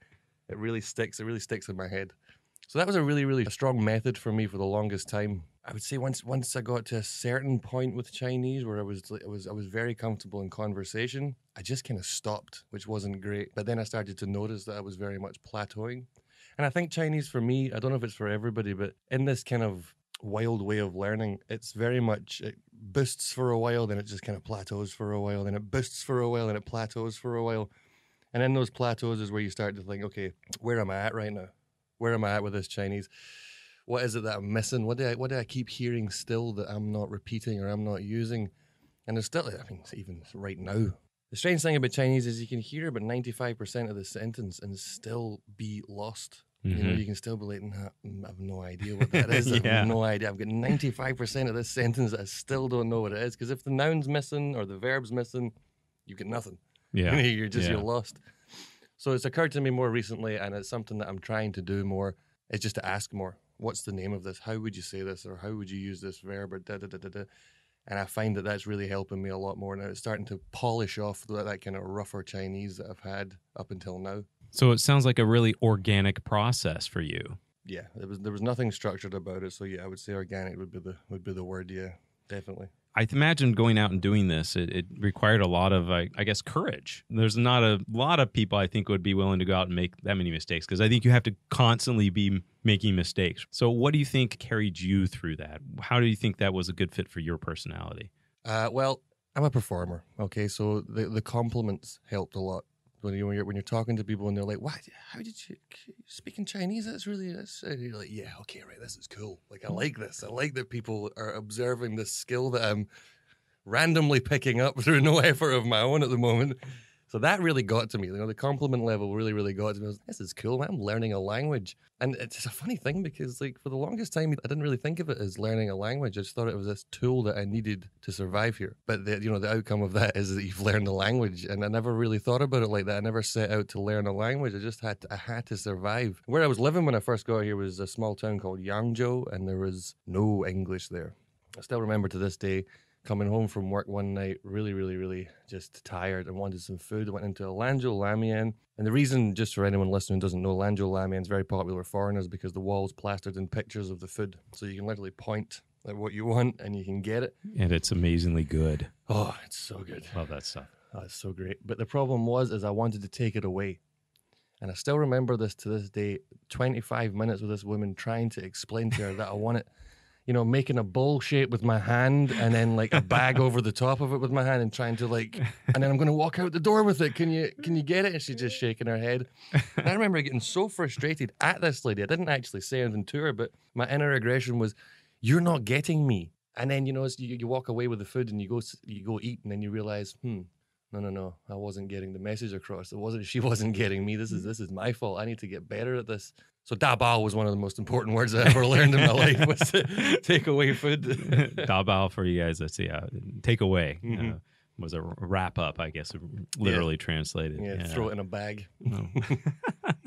Speaker 3: it really sticks. It really sticks in my head. So that was a really, really strong method for me for the longest time. I would say once once I got to a certain point with Chinese where I was I was I was very comfortable in conversation, I just kind of stopped, which wasn't great. But then I started to notice that I was very much plateauing. And I think Chinese for me, I don't know if it's for everybody, but in this kind of wild way of learning, it's very much it boosts for a while, then it just kind of plateaus for a while, then it boosts for a while, then it plateaus for a while. And in those plateaus is where you start to think, okay, where am I at right now? Where am I at with this Chinese? What is it that I'm missing? What do I what do I keep hearing still that I'm not repeating or I'm not using? And there's still, I mean, even right now, the strange thing about Chinese is you can hear about 95% of the sentence and still be lost. Mm-hmm. You know, mm-hmm. you can still be like, nah, mm, I have no idea what that is. yeah. I have no idea. I've got 95% of this sentence that I still don't know what it is. Because if the noun's missing or the verb's missing, you get nothing.
Speaker 1: Yeah.
Speaker 3: you're just, yeah. you're lost. So it's occurred to me more recently, and it's something that I'm trying to do more, is just to ask more. What's the name of this? How would you say this? Or how would you use this verb? Or da da da da da And I find that that's really helping me a lot more now. It's starting to polish off that, that kind of rougher Chinese that I've had up until now.
Speaker 1: So it sounds like a really organic process for you.
Speaker 3: Yeah, there was there was nothing structured about it. So yeah, I would say organic would be the would be the word. Yeah, definitely.
Speaker 1: I imagine going out and doing this, it, it required a lot of, I, I, guess, courage. There's not a lot of people I think would be willing to go out and make that many mistakes because I think you have to constantly be making mistakes. So, what do you think carried you through that? How do you think that was a good fit for your personality?
Speaker 3: Uh, well, I'm a performer. Okay, so the the compliments helped a lot when you when you're, when you're talking to people and they're like, "What? How did you speak in Chinese? That's really that's." And you're like, "Yeah, okay, right. This is cool. Like, I mm. like this. I like that people are observing this skill that I'm randomly picking up through no effort of my own at the moment." So that really got to me. You know, the compliment level really, really got to me. Was, this is cool. Man. I'm learning a language, and it's a funny thing because, like, for the longest time, I didn't really think of it as learning a language. I just thought it was this tool that I needed to survive here. But the, you know, the outcome of that is that you've learned a language, and I never really thought about it like that. I never set out to learn a language. I just had to, I had to survive. Where I was living when I first got here was a small town called Yangzhou, and there was no English there. I still remember to this day coming home from work one night, really, really, really just tired and wanted some food. I went into a Lanzhou Lamian. And the reason, just for anyone listening who doesn't know, Lanzhou Lamian is very popular with foreigners because the wall's plastered in pictures of the food. So you can literally point at what you want and you can get it.
Speaker 1: And it's amazingly good.
Speaker 3: Oh, it's so good.
Speaker 1: Love that stuff.
Speaker 3: Oh, it's so great. But the problem was is I wanted to take it away. And I still remember this to this day, 25 minutes with this woman trying to explain to her that I want it you know, making a bowl shape with my hand and then like a bag over the top of it with my hand and trying to like, and then I'm going to walk out the door with it. Can you, can you get it? And she's just shaking her head. And I remember getting so frustrated at this lady. I didn't actually say anything to her, but my inner aggression was, you're not getting me. And then, you know, you, you walk away with the food and you go, you go eat and then you realize, hmm, no, no, no, I wasn't getting the message across. It wasn't, she wasn't getting me. This is, this is my fault. I need to get better at this. So dabao was one of the most important words I ever learned in my life was to take away food.
Speaker 1: dabao for you guys, let's see, uh, take away. Mm-hmm. Uh, was a wrap up, I guess, literally
Speaker 3: yeah.
Speaker 1: translated.
Speaker 3: Yeah, yeah, throw it in a bag.
Speaker 1: Oh.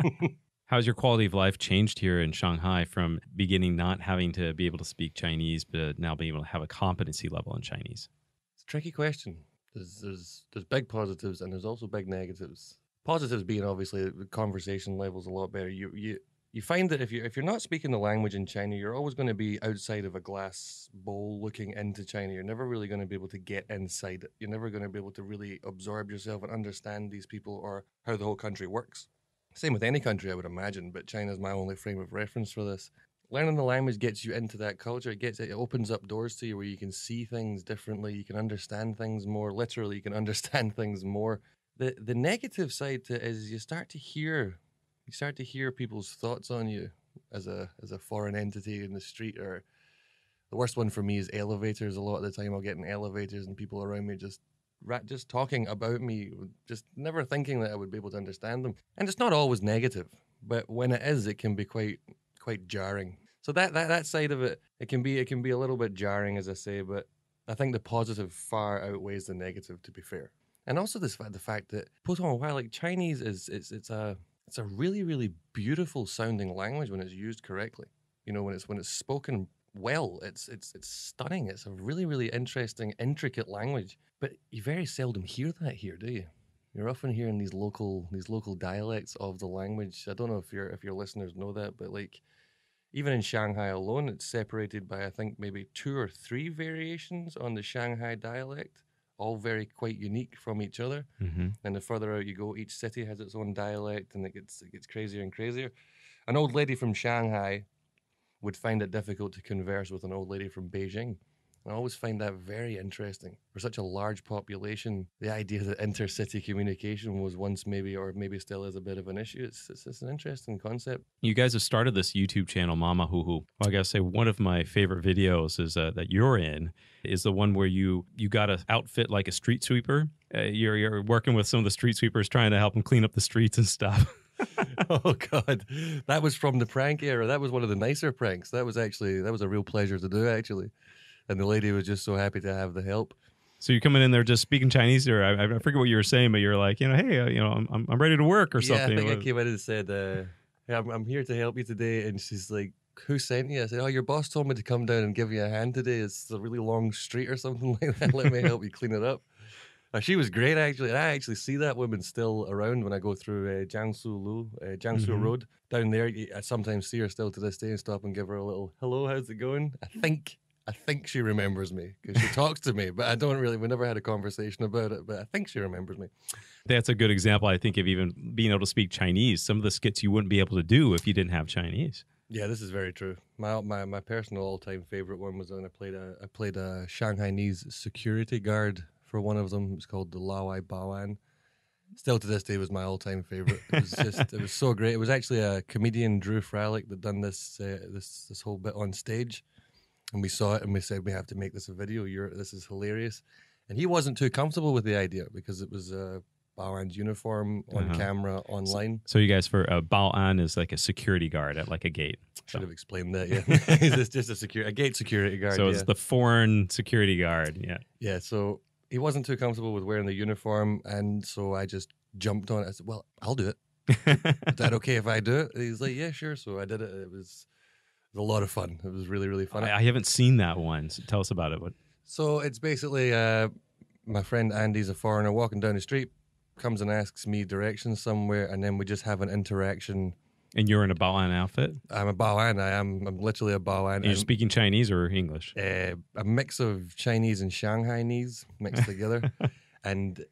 Speaker 1: How's your quality of life changed here in Shanghai from beginning not having to be able to speak Chinese, but now being able to have a competency level in Chinese?
Speaker 3: It's a tricky question. There's there's there's big positives and there's also big negatives. Positives being obviously the conversation level's a lot better. You you you find that if you if you're not speaking the language in China, you're always going to be outside of a glass bowl looking into China. You're never really going to be able to get inside it. You're never going to be able to really absorb yourself and understand these people or how the whole country works. Same with any country, I would imagine, but China's my only frame of reference for this. Learning the language gets you into that culture. It gets it opens up doors to you where you can see things differently. You can understand things more. Literally, you can understand things more. The the negative side to it is you start to hear you start to hear people's thoughts on you as a as a foreign entity in the street or the worst one for me is elevators. A lot of the time i'll get in elevators and people around me just just talking about me just never thinking that i would be able to understand them. And it's not always negative but when it is it can be quite quite jarring. So that that, that side of it it can be it can be a little bit jarring as i say but i think the positive far outweighs the negative to be fair. And also this the fact that put on a while like chinese is it's it's a it's a really, really beautiful sounding language when it's used correctly. You know, when it's when it's spoken well, it's it's it's stunning. It's a really, really interesting, intricate language. But you very seldom hear that here, do you? You're often hearing these local these local dialects of the language. I don't know if your if your listeners know that, but like even in Shanghai alone, it's separated by I think maybe two or three variations on the Shanghai dialect all very quite unique from each other. Mm-hmm. And the further out you go, each city has its own dialect, and it gets it gets crazier and crazier. An old lady from Shanghai would find it difficult to converse with an old lady from Beijing I always find that very interesting. For such a large population, the idea that intercity communication was once maybe, or maybe still is a bit of an issue, it's, it's, it's an interesting concept.
Speaker 1: You guys have started this YouTube channel, Mamahuhu. Well, I gotta say, one of my favorite videos is uh, that you're in is the one where you you got an outfit like a street sweeper. Uh, you're you're working with some of the street sweepers, trying to help them clean up the streets and stuff.
Speaker 3: oh god that was from the prank era that was one of the nicer pranks that was actually that was a real pleasure to do actually and the lady was just so happy to have the help.
Speaker 1: So you're coming in there just speaking Chinese, or I, I forget what you were saying, but you're like, you know, hey, uh, you know, I'm I'm ready to work or something.
Speaker 3: Yeah, I think I came in and said, uh, hey, I'm, I'm here to help you today, and she's like, who sent you? I said, oh, your boss told me to come down and give you a hand today. It's a really long street or something like that. Let me help you clean it up. Uh, she was great, actually. And I actually see that woman still around when I go through uh, Jiangsu Lu, uh, Jiangsu
Speaker 1: Mhm.
Speaker 3: Road down there. I sometimes see her still to this day and stop and give her a little hello. How's it going? I think I think she remembers me because she talks to me, but I don't really. We never had a conversation about it, but I think she remembers me.
Speaker 1: That's a good example, I think, of even being able to speak Chinese. Some of the skits you wouldn't be able to do if you didn't have Chinese.
Speaker 3: Yeah, this is very true. My my, my personal all time favorite one was when I played a I played a Shanghainese security guard for one of them. It was called the Laowai Baoan. Still to this day was my all time favorite. It was just it was so great. It was actually a comedian Drew Fralick that done this uh, this this whole bit on stage, and we saw it and we said we have to make this a video. You're this is hilarious, and he wasn't too comfortable with the idea because it was a Baoan's uniform on
Speaker 1: Uh-huh.
Speaker 3: camera online.
Speaker 1: So you guys, for uh, Baoan is like a security guard at like a gate.
Speaker 3: Should have explained that. Yeah, it's just a security a gate security guard.
Speaker 1: so
Speaker 3: yeah.
Speaker 1: it's the foreign security guard. Yeah.
Speaker 3: Yeah, so he wasn't too comfortable with wearing the uniform, and so I just jumped on it. I said, "Well, I'll do it. Is that okay if I do it?" And he's like, "Yeah, sure." So I did it. It was, was a lot of fun. It was really, really fun.
Speaker 1: I, I haven't seen that one. So tell us about it. What?
Speaker 3: So it's basically uh, my friend Andy's a foreigner walking down the street, comes and asks me directions somewhere, and then we just have an interaction.
Speaker 1: And you're in a Bao An outfit.
Speaker 3: I'm a Baoan. I am. I'm literally a Baoan.
Speaker 1: You're
Speaker 3: and,
Speaker 1: speaking Chinese or English?
Speaker 3: uh, a mix of Chinese and Shanghainese mixed together. and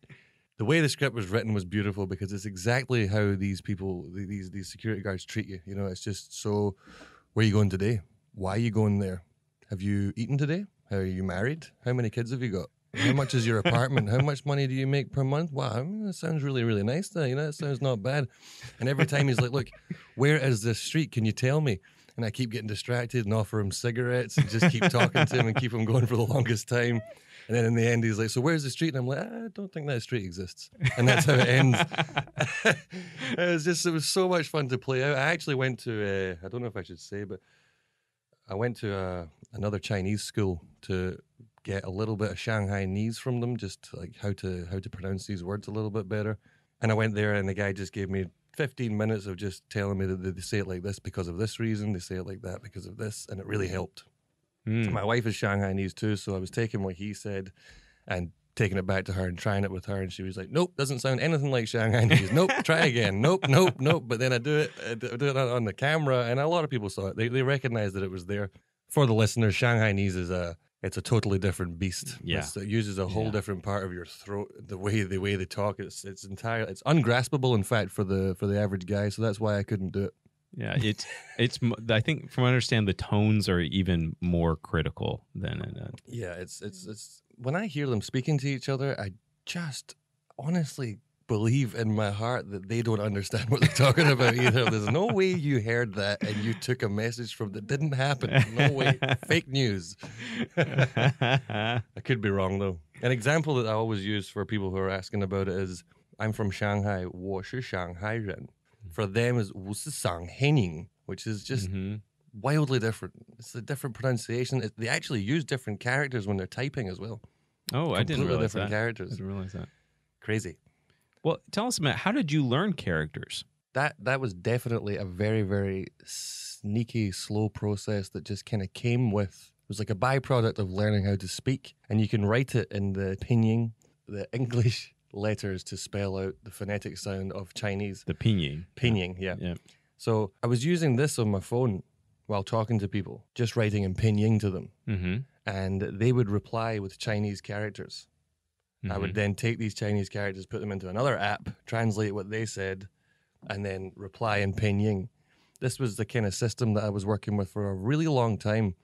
Speaker 3: the way the script was written was beautiful because it's exactly how these people, these these security guards treat you. You know, it's just so. Where are you going today? Why are you going there? Have you eaten today? Are you married? How many kids have you got? How much is your apartment? How much money do you make per month? Wow, I mean, that sounds really, really nice. There, you know, that sounds not bad. And every time he's like, "Look, where is this street? Can you tell me?" And I keep getting distracted and offer him cigarettes and just keep talking to him and keep him going for the longest time. And then in the end, he's like, "So where's the street?" And I'm like, "I don't think that street exists." And that's how it ends. it was just, it was so much fun to play out. I actually went to, uh, I don't know if I should say, but I went to uh, another Chinese school to get a little bit of Shanghainese from them, just like how to how to pronounce these words a little bit better. And I went there, and the guy just gave me 15 minutes of just telling me that they say it like this because of this reason, they say it like that because of this, and it really helped.
Speaker 1: Hmm.
Speaker 3: My wife is Shanghainese too, so I was taking what he said and taking it back to her and trying it with her, and she was like, "Nope, doesn't sound anything like Shanghainese. nope, try again. Nope, nope, nope." But then I do it, I do it on- the camera, and a lot of people saw it. They they recognized that it was there. For the listeners, Shanghainese is a it's a totally different beast.
Speaker 1: Yeah.
Speaker 3: It's- it uses a whole
Speaker 1: Yeah.
Speaker 3: different part of your throat. The way the way they talk, it's it's entirely it's ungraspable. In fact, for the for the average guy, so that's why I couldn't do it.
Speaker 1: Yeah, it's it's. m- I think from what I understand, the tones are even more critical than in a,
Speaker 3: Yeah, it's it's it's when I hear them speaking to each other, I just honestly believe in my heart that they don't understand what they're talking about either. There's no way you heard that and you took a message from that didn't happen. No way. Fake news. I could be wrong though. An example that I always use for people who are asking about it is I'm from Shanghai, 我是上海人. for them is wusisang Henning, which is just
Speaker 1: mm-hmm.
Speaker 3: wildly different. It's a different pronunciation. It, they actually use different characters when they're typing as well.
Speaker 1: Oh, Completely I didn't realize
Speaker 3: different
Speaker 1: that.
Speaker 3: characters.
Speaker 1: I didn't realize that.
Speaker 3: Crazy.
Speaker 1: Well, tell us, Matt, how did you learn characters?
Speaker 3: That that was definitely a very very sneaky slow process that just kind of came with. It was like a byproduct of learning how to speak, and you can write it in the pinyin, the English, letters to spell out the phonetic sound of Chinese
Speaker 1: The pinyin.
Speaker 3: pinyin. Yeah.
Speaker 1: Yeah.
Speaker 3: So I was using this on my phone while talking to people, just writing in pinyin to them,
Speaker 1: Mm-hmm.
Speaker 3: and they would reply with Chinese characters. I
Speaker 1: Mm-hmm.
Speaker 3: would then take these Chinese characters, put them into another app, translate what they said, and then reply in Pinyin. This was the kind of system that I was working with for a really long time.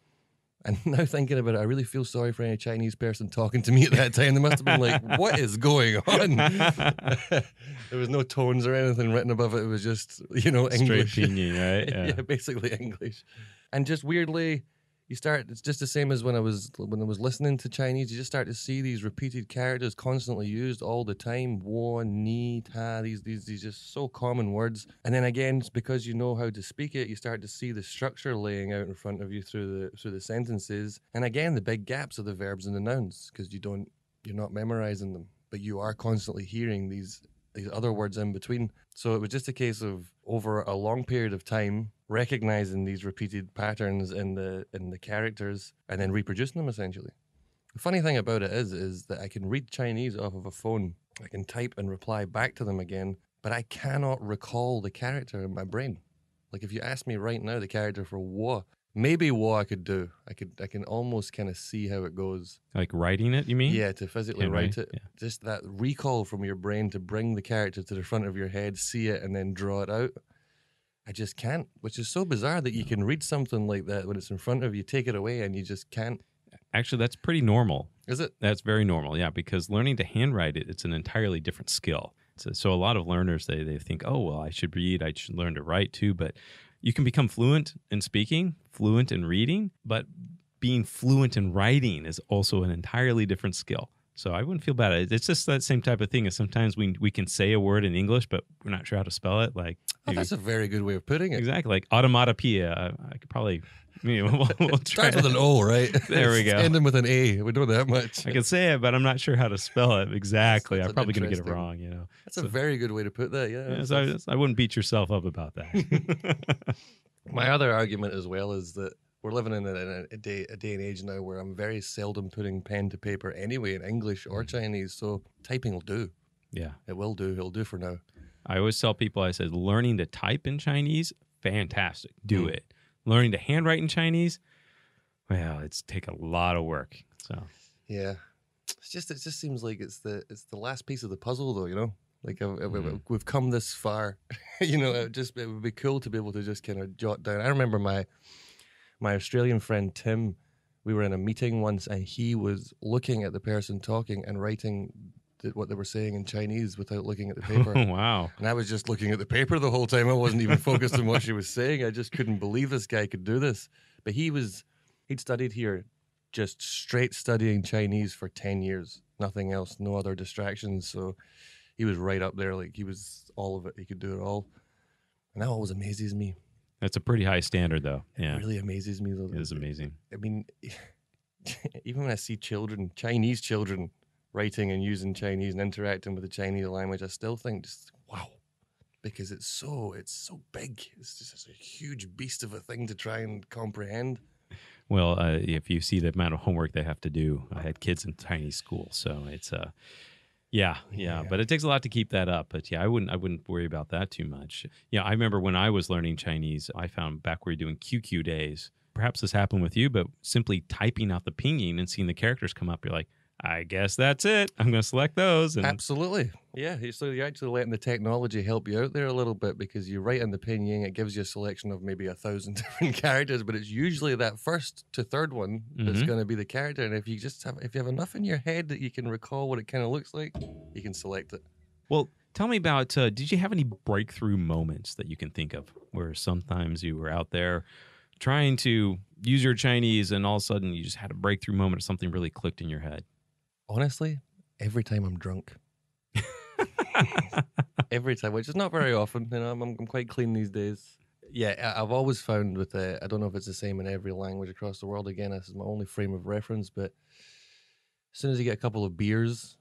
Speaker 3: And now thinking about it, I really feel sorry for any Chinese person talking to me at that time. They must have been like, what is going on? there was no tones or anything written above it. It was just, you know, English, Straight
Speaker 1: pinyin, right?
Speaker 3: yeah. basically English. And just weirdly, you start. It's just the same as when I was when I was listening to Chinese. You just start to see these repeated characters constantly used all the time. Wo, ni, ta. These these these just so common words. And then again, because you know how to speak it, you start to see the structure laying out in front of you through the through the sentences. And again, the big gaps of the verbs and the nouns because you don't you're not memorizing them, but you are constantly hearing these these other words in between. So it was just a case of over a long period of time recognizing these repeated patterns in the in the characters and then reproducing them essentially. The funny thing about it is is that I can read Chinese off of a phone. I can type and reply back to them again, but I cannot recall the character in my brain. Like if you ask me right now the character for Wa, maybe Wa I could do. I could I can almost kind of see how it goes.
Speaker 1: Like writing it, you mean?
Speaker 3: Yeah, to physically write
Speaker 1: write,
Speaker 3: it.
Speaker 1: yeah.
Speaker 3: Just that recall from your brain to bring the character to the front of your head, see it, and then draw it out. I just can't, which is so bizarre that you can read something like that when it's in front of you, take it away, and you just can't.
Speaker 1: Actually, that's pretty normal.
Speaker 3: Is it?
Speaker 1: That's very normal, yeah, because learning to handwrite it, it's an entirely different skill. So, so a lot of learners, they, they think, oh, well, I should read, I should learn to write too. But you can become fluent in speaking, fluent in reading, but being fluent in writing is also an entirely different skill. So I wouldn't feel bad. It's just that same type of thing as sometimes we, we can say a word in English, but we're not sure how to spell it. Like,
Speaker 3: Oh, that's a very good way of putting it.
Speaker 1: exactly, like automatopoeia. I, I could probably, you know, we'll, we'll try
Speaker 3: Starts with
Speaker 1: it.
Speaker 3: an O, right?
Speaker 1: There we go.
Speaker 3: Ending with an A. We don't know that much.
Speaker 1: I can say it, but I'm not sure how to spell it exactly.
Speaker 3: That's
Speaker 1: I'm probably going to get it wrong, you know.
Speaker 3: That's a very good way to put that. Yeah.
Speaker 1: Yeah, so I, I wouldn't beat yourself up about that.
Speaker 3: My other argument as well is that we're living in a, a day a day and age now where I'm very seldom putting pen to paper anyway in English or Chinese. So typing will do.
Speaker 1: yeah.
Speaker 3: It will do. It'll do for now.
Speaker 1: I always tell people, I said, learning to type in Chinese, fantastic. Do
Speaker 3: Mm.
Speaker 1: it. Learning to handwrite in Chinese, well, it's take a lot of work. So
Speaker 3: Yeah. It's just it just seems like it's the it's the last piece of the puzzle though. You know. Like
Speaker 1: Mhm.
Speaker 3: we've come this far, you know. It just it would be cool to be able to just kind of jot down. I remember my my Australian friend Tim. We were in a meeting once, and he was looking at the person talking and writing th- what they were saying in Chinese without looking at the paper.
Speaker 1: wow.
Speaker 3: And I was just looking at the paper the whole time. I wasn't even focused on what she was saying. I just couldn't believe this guy could do this. But he was, he'd studied here, just straight studying Chinese for 10 years, nothing else, no other distractions. So he was right up there. Like he was all of it. He could do it all. And that always amazes me.
Speaker 1: That's a pretty high standard, though. Yeah.
Speaker 3: It really amazes me. Though.
Speaker 1: It is amazing.
Speaker 3: I mean, even when I see children, Chinese children, writing and using Chinese and interacting with the Chinese language, I still think just wow, because it's so it's so big. It's just a huge beast of a thing to try and comprehend.
Speaker 1: Well, uh, if you see the amount of homework they have to do, I had kids in Chinese school, so it's uh, yeah, yeah,
Speaker 3: Yeah.
Speaker 1: But it takes a lot to keep that up. But yeah, I wouldn't, I wouldn't worry about that too much. Yeah, I remember when I was learning Chinese, I found back where you're doing QQ days. Perhaps this happened with you, but simply typing out the pinyin and seeing the characters come up, you're like, I guess that's it. I'm going to select those. And
Speaker 3: Absolutely, yeah. you- So you're actually letting the technology help you out there a little bit because you write in the pinyin, it gives you a selection of maybe a thousand different characters, but it's usually that first to third one that's
Speaker 1: Mhm.
Speaker 3: going to be the character. And if you just have, if you have enough in your head that you can recall what it kind of looks like, you can select it.
Speaker 1: Well, tell me about uh, did you have any breakthrough moments that you can think of where sometimes you were out there trying to use your Chinese and all of a sudden you just had a breakthrough moment or something really clicked in your head?
Speaker 3: Honestly, every time I'm drunk. every time, which is not very often. You know, I'm, I'm quite clean these days. Yeah, I- I've always found with uh, I don't know if it's the same in every language across the world. Again, this is my only frame of reference, but as soon as you get a couple of beers,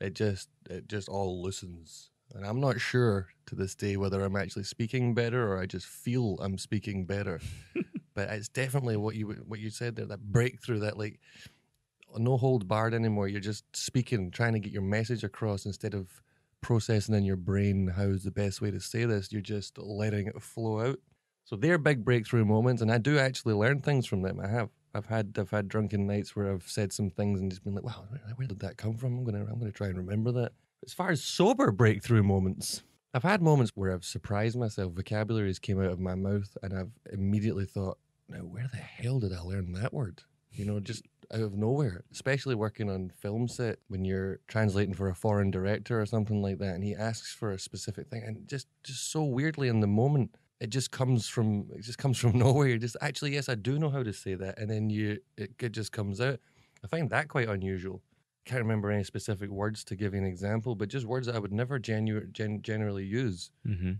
Speaker 3: it just it just all loosens. And I'm not sure to this day whether I'm actually speaking better or I just feel I'm speaking better. but it's definitely what you what you said there that breakthrough that like no hold barred anymore. You're just speaking, trying to get your message across instead of processing in your brain how's the best way to say this. You're just letting it flow out. So they're big breakthrough moments, and I do actually learn things from them. I have. I've had I've had drunken nights where I've said some things and just been like, "Wow, where, where did that come from?" I'm gonna I'm gonna try and remember that. As far as sober breakthrough moments, I've had moments where I've surprised myself. Vocabularies came out of my mouth, and I've immediately thought, "Now, where the hell did I learn that word?" You know, just out of nowhere. Especially working on film set when you're translating for a foreign director or something like that, and he asks for a specific thing, and just just so weirdly in the moment, it just comes from it just comes from nowhere. You're just actually yes, I do know how to say that, and then you it, it just comes out. I find that quite unusual. Can't remember any specific words to give you an example, but just words that I would never genu- gen- generally use
Speaker 1: Mm-hmm.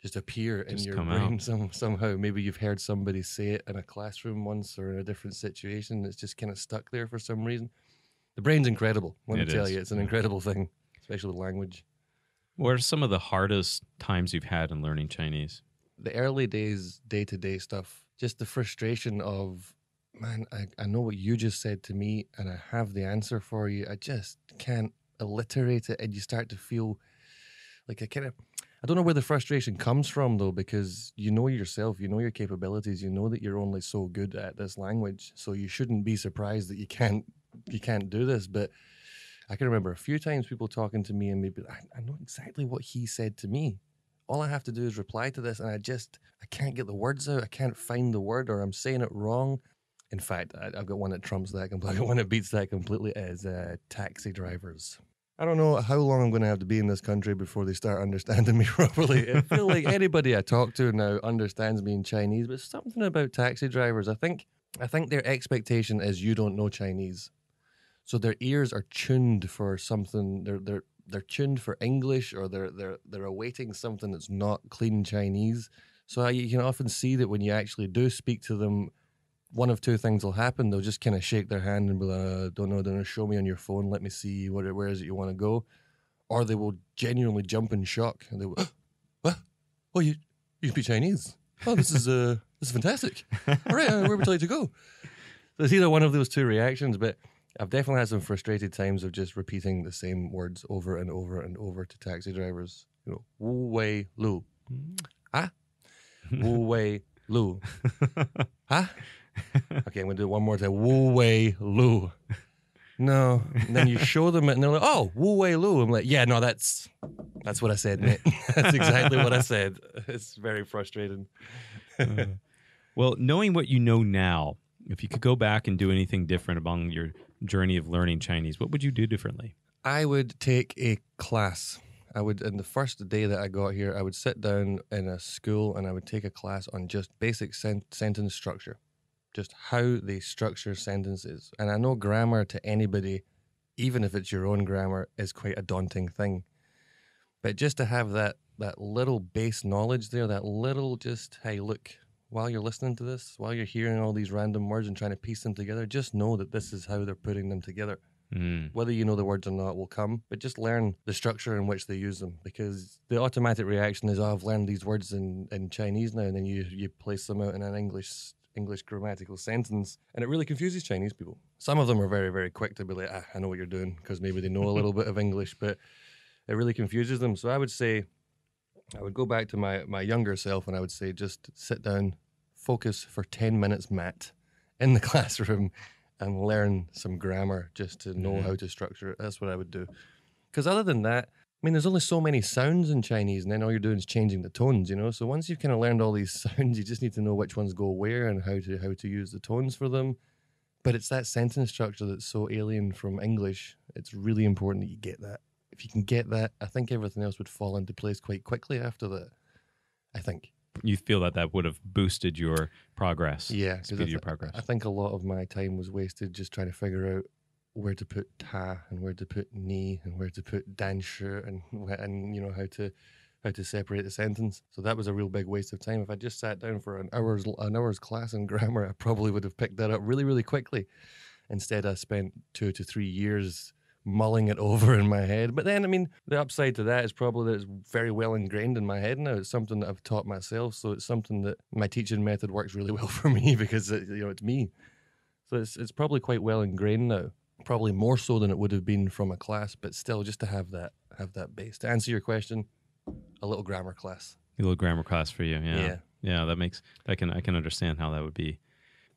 Speaker 3: Just appear in your brain
Speaker 1: out.
Speaker 3: some, somehow. Maybe you've heard somebody say it in a classroom once or in a different situation. It's just kind of stuck there for some reason. The brain's incredible. Let me tell
Speaker 1: is,
Speaker 3: you, it's an incredible thing, especially with language.
Speaker 1: What are some of the hardest times you've had in learning Chinese?
Speaker 3: the early days, day to day stuff, just the frustration of, man, I, I know what you just said to me and I have the answer for you. I just can't alliterate it. And you start to feel like I kind of, I don't know where the frustration comes from though, because you know yourself, you know your capabilities, you know that you're only so good at this language. So you shouldn't be surprised that you can't, you can't do this. But I can remember a few times people talking to me and maybe I, I know exactly what he said to me all I have to do is reply to this, and I just I can't get the words out. I can't find the word, or I'm saying it wrong. In fact, I, have got one that trumps that completely. One that beats that completely is uh, taxi drivers. I don't know how long I'm going to have to be in this country before they start understanding me properly. I feel like anybody I talk to now understands me in Chinese, but something about taxi drivers. I think I think their expectation is you don't know Chinese, so their ears are tuned for something. They're they're they're tuned for English or they're they're they're awaiting something that's not clean Chinese. So you can often see that when you actually do speak to them, one of two things will happen. They'll just kind of shake their hand and be like, uh, "Don't know, don't know. Show me on your phone. Let me see what where is it you want to go," or they will genuinely jump in shock and they will, "What? Oh, you you speak Chinese? Oh, this is uh this is fantastic. All right, uh, where would you like to go?" So it's either one of those two reactions, but I've definitely had some frustrated times of just repeating the same words over and over and over to taxi drivers. You know, Wu Wei Lu. Ah? Wu Wei Lu. Huh? Okay, I'm going to do it one more time. Wu Wei Lu. No. And then you show them it and they're like, oh, Wu Wei Lu. I'm like, yeah, no, that's that's what I said, mate. that's exactly what I said. It's very frustrating.
Speaker 1: uh, well, knowing what you know now, if you could go back and do anything different among your journey of learning Chinese, what would you do differently?
Speaker 3: I would take a class. I would, in the first day that I got here, I would sit down in a school and I would take a class on just basic sen- sentence structure, just how they structure sentences. And I know grammar to anybody, even if it's your own grammar, is quite a daunting thing. But just to have that that little base knowledge there, that little just hey, look, while you're listening to this, while you're hearing all these random words and trying to piece them together, just know that this is how they're putting them together. Mm. Whether you know the words or not will come, but just learn the structure in which they use them because the automatic reaction is, oh, I've learned these words in, in Chinese now, and then you, you place them out in an English English grammatical sentence, and it really confuses Chinese people. Some of them are very, very quick to be like, ah, I know what you're doing, because maybe they know a little bit of English, but it really confuses them. So I would say I would go back to my, my younger self and I would say, just sit down, focus for 10 minutes, Matt, in the classroom and learn some grammar just to know mm-hmm. how to structure it. That's what I would do. Because other than that, I mean, there's only so many sounds in Chinese, and then all you're doing is changing the tones, you know. So once you've kind of learned all these sounds, you just need to know which ones go where and how to how to use the tones for them. But it's that sentence structure that's so alien from English. It's really important that you get that if you can get that, I think everything else would fall into place quite quickly after that. I think.
Speaker 1: You feel that that would have boosted your progress?
Speaker 3: Yeah,
Speaker 1: speed th-
Speaker 3: your
Speaker 1: progress.
Speaker 3: I think a lot of my time was wasted just trying to figure out where to put ta and where to put ni and where to put dansher and and you know how to how to separate the sentence. So that was a real big waste of time. If I just sat down for an hour's an hour's class in grammar, I probably would have picked that up really really quickly. Instead, I spent two to three years mulling it over in my head. But then, I mean, the upside to that is probably that it's very well ingrained in my head now. It's something that I've taught myself, so it's something that my teaching method works really well for me because it, you know it's me. So it's it's probably quite well ingrained now. Probably more so than it would have been from a class, but still, just to have that have that base. To answer your question, a little grammar class.
Speaker 1: A little grammar class for you, yeah.
Speaker 3: Yeah,
Speaker 1: yeah that makes I can I can understand how that would be.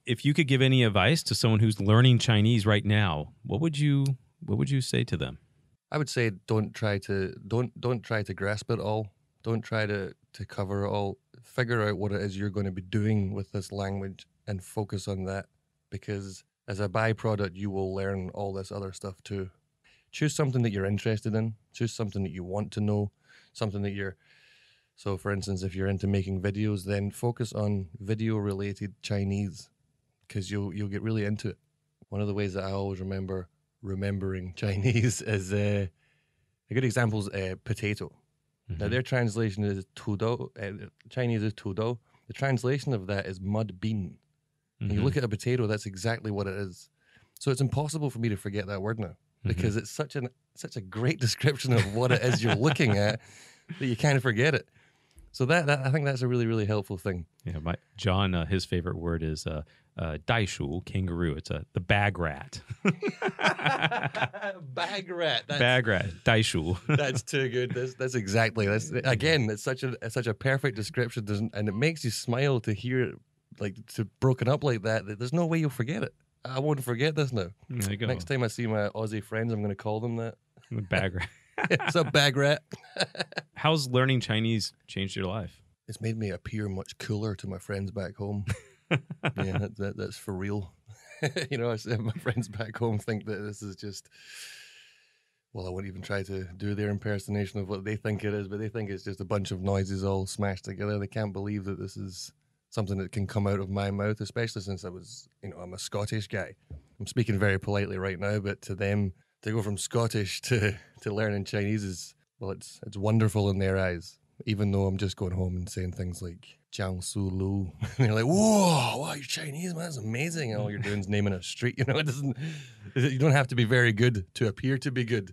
Speaker 1: If you could give any advice to someone who's learning Chinese right now, what would you what would you say to them?
Speaker 3: I would say don't try to don't don't try to grasp it all. Don't try to to cover it all. Figure out what it is you're going to be doing with this language and focus on that because as a byproduct you will learn all this other stuff too. Choose something that you're interested in. Choose something that you want to know, something that you're so for instance if you're into making videos then focus on video related Chinese because you'll you'll get really into it. One of the ways that I always remember remembering Chinese is uh, a good example is uh, potato. Mm-hmm. Now, their translation is tudou. Uh, Chinese is tudou. The translation of that is mud bean. Mm-hmm. you look at a potato, that's exactly what it is. So it's impossible for me to forget that word now mm-hmm. because mm-hmm. it's such an such a great description of what it is you're looking at that you kind of forget it. So that, that I think that's a really really helpful thing.
Speaker 1: Yeah, my John, uh, his favorite word is uh, uh, daishu, kangaroo. It's a the bag rat.
Speaker 3: Bag rat. That's,
Speaker 1: bag rat, daishu.
Speaker 3: that's too good. That's that's exactly. That's again. It's such a it's such a perfect description, and it makes you smile to hear it like to broken up like that. that There's no way you'll forget it. I won't forget this now.
Speaker 1: There you go.
Speaker 3: Next time I see my Aussie friends, I'm going to call them that.
Speaker 1: The bag rat.
Speaker 3: it's a bag rat.
Speaker 1: How's learning Chinese changed your life?
Speaker 3: It's made me appear much cooler to my friends back home. yeah, that, that, that's for real. you know, I said my friends back home think that this is just. Well, I won't even try to do their impersonation of what they think it is, but they think it's just a bunch of noises all smashed together. They can't believe that this is something that can come out of my mouth, especially since I was, you know, I'm a Scottish guy. I'm speaking very politely right now, but to them, to go from Scottish to to learning Chinese is well, it's it's wonderful in their eyes. Even though I'm just going home and saying things like Jiangsu Lu, and they're like, "Whoa, wow, you're Chinese, man! That's amazing!" All you're doing is naming a street. You know, it doesn't. You don't have to be very good to appear to be good.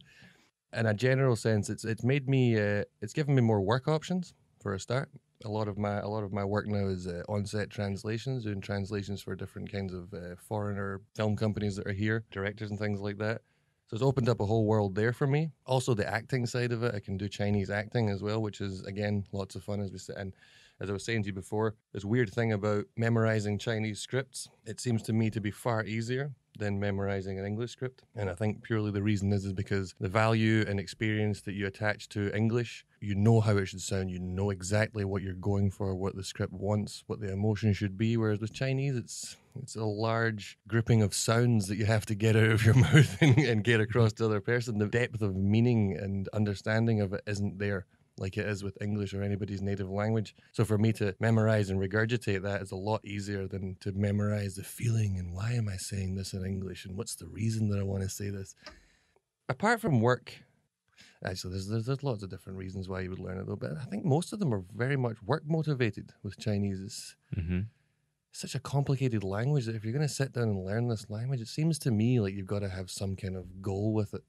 Speaker 3: In a general sense, it's it's made me. Uh, it's given me more work options for a start. A lot of my a lot of my work now is uh, on-set translations, doing translations for different kinds of uh, foreigner film companies that are here, directors and things like that. So it's opened up a whole world there for me. Also, the acting side of it, I can do Chinese acting as well, which is again lots of fun. As we said, and as I was saying to you before, this weird thing about memorizing Chinese scripts. It seems to me to be far easier than memorizing an English script. And I think purely the reason is is because the value and experience that you attach to English, you know how it should sound, you know exactly what you're going for, what the script wants, what the emotion should be. Whereas with Chinese, it's it's a large grouping of sounds that you have to get out of your mouth and, and get across to the other person. The depth of meaning and understanding of it isn't there like it is with English or anybody's native language. So for me to memorize and regurgitate that is a lot easier than to memorize the feeling and why am I saying this in English and what's the reason that I want to say this. Apart from work, actually, there's, there's there's lots of different reasons why you would learn it though, but I think most of them are very much work motivated with Chinese. It's,
Speaker 1: Mm-hmm.
Speaker 3: such a complicated language that if you're going to sit down and learn this language, it seems to me like you've got to have some kind of goal with it.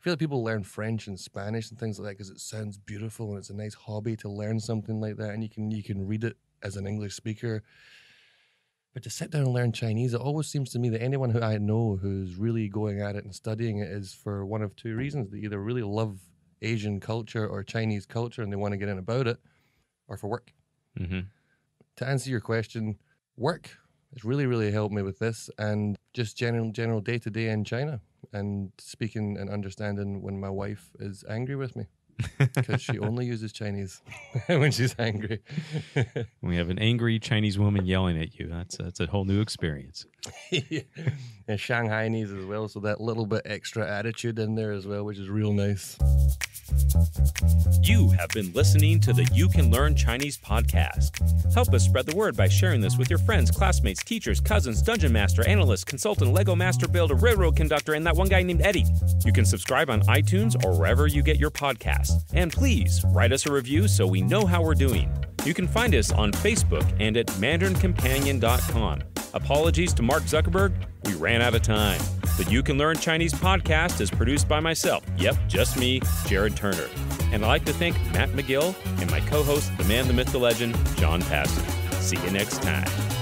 Speaker 3: I feel like people learn French and Spanish and things like that because it sounds beautiful and it's a nice hobby to learn something like that, and you can you can read it as an English speaker. But to sit down and learn Chinese, it always seems to me that anyone who I know who's really going at it and studying it is for one of two reasons: they either really love Asian culture or Chinese culture and they want to get in about it, or for work
Speaker 1: Mm-hmm.
Speaker 3: to answer your question, work has really, really helped me with this and just general general day to day in China and speaking and understanding when my wife is angry with me. Because she only uses Chinese when she's angry.
Speaker 1: We have an angry Chinese woman yelling at you. That's that's a whole new experience.
Speaker 3: and Shanghainese as well, so that little bit extra attitude in there as well, which is real nice.
Speaker 1: You have been listening to the You Can Learn Chinese podcast. Help us spread the word by sharing this with your friends, classmates, teachers, cousins, dungeon master, analyst, consultant, Lego master builder, railroad conductor, and that one guy named Eddie. You can subscribe on iTunes or wherever you get your podcasts. And please write us a review so we know how we're doing. You can find us on Facebook and at mandarincompanion.com. Apologies to Mark Zuckerberg, we ran out of time. The You Can Learn Chinese podcast is produced by myself. Yep, just me, Jared Turner. And I'd like to thank Matt McGill and my co host, the man, the myth, the legend, John Pasden. See you next time.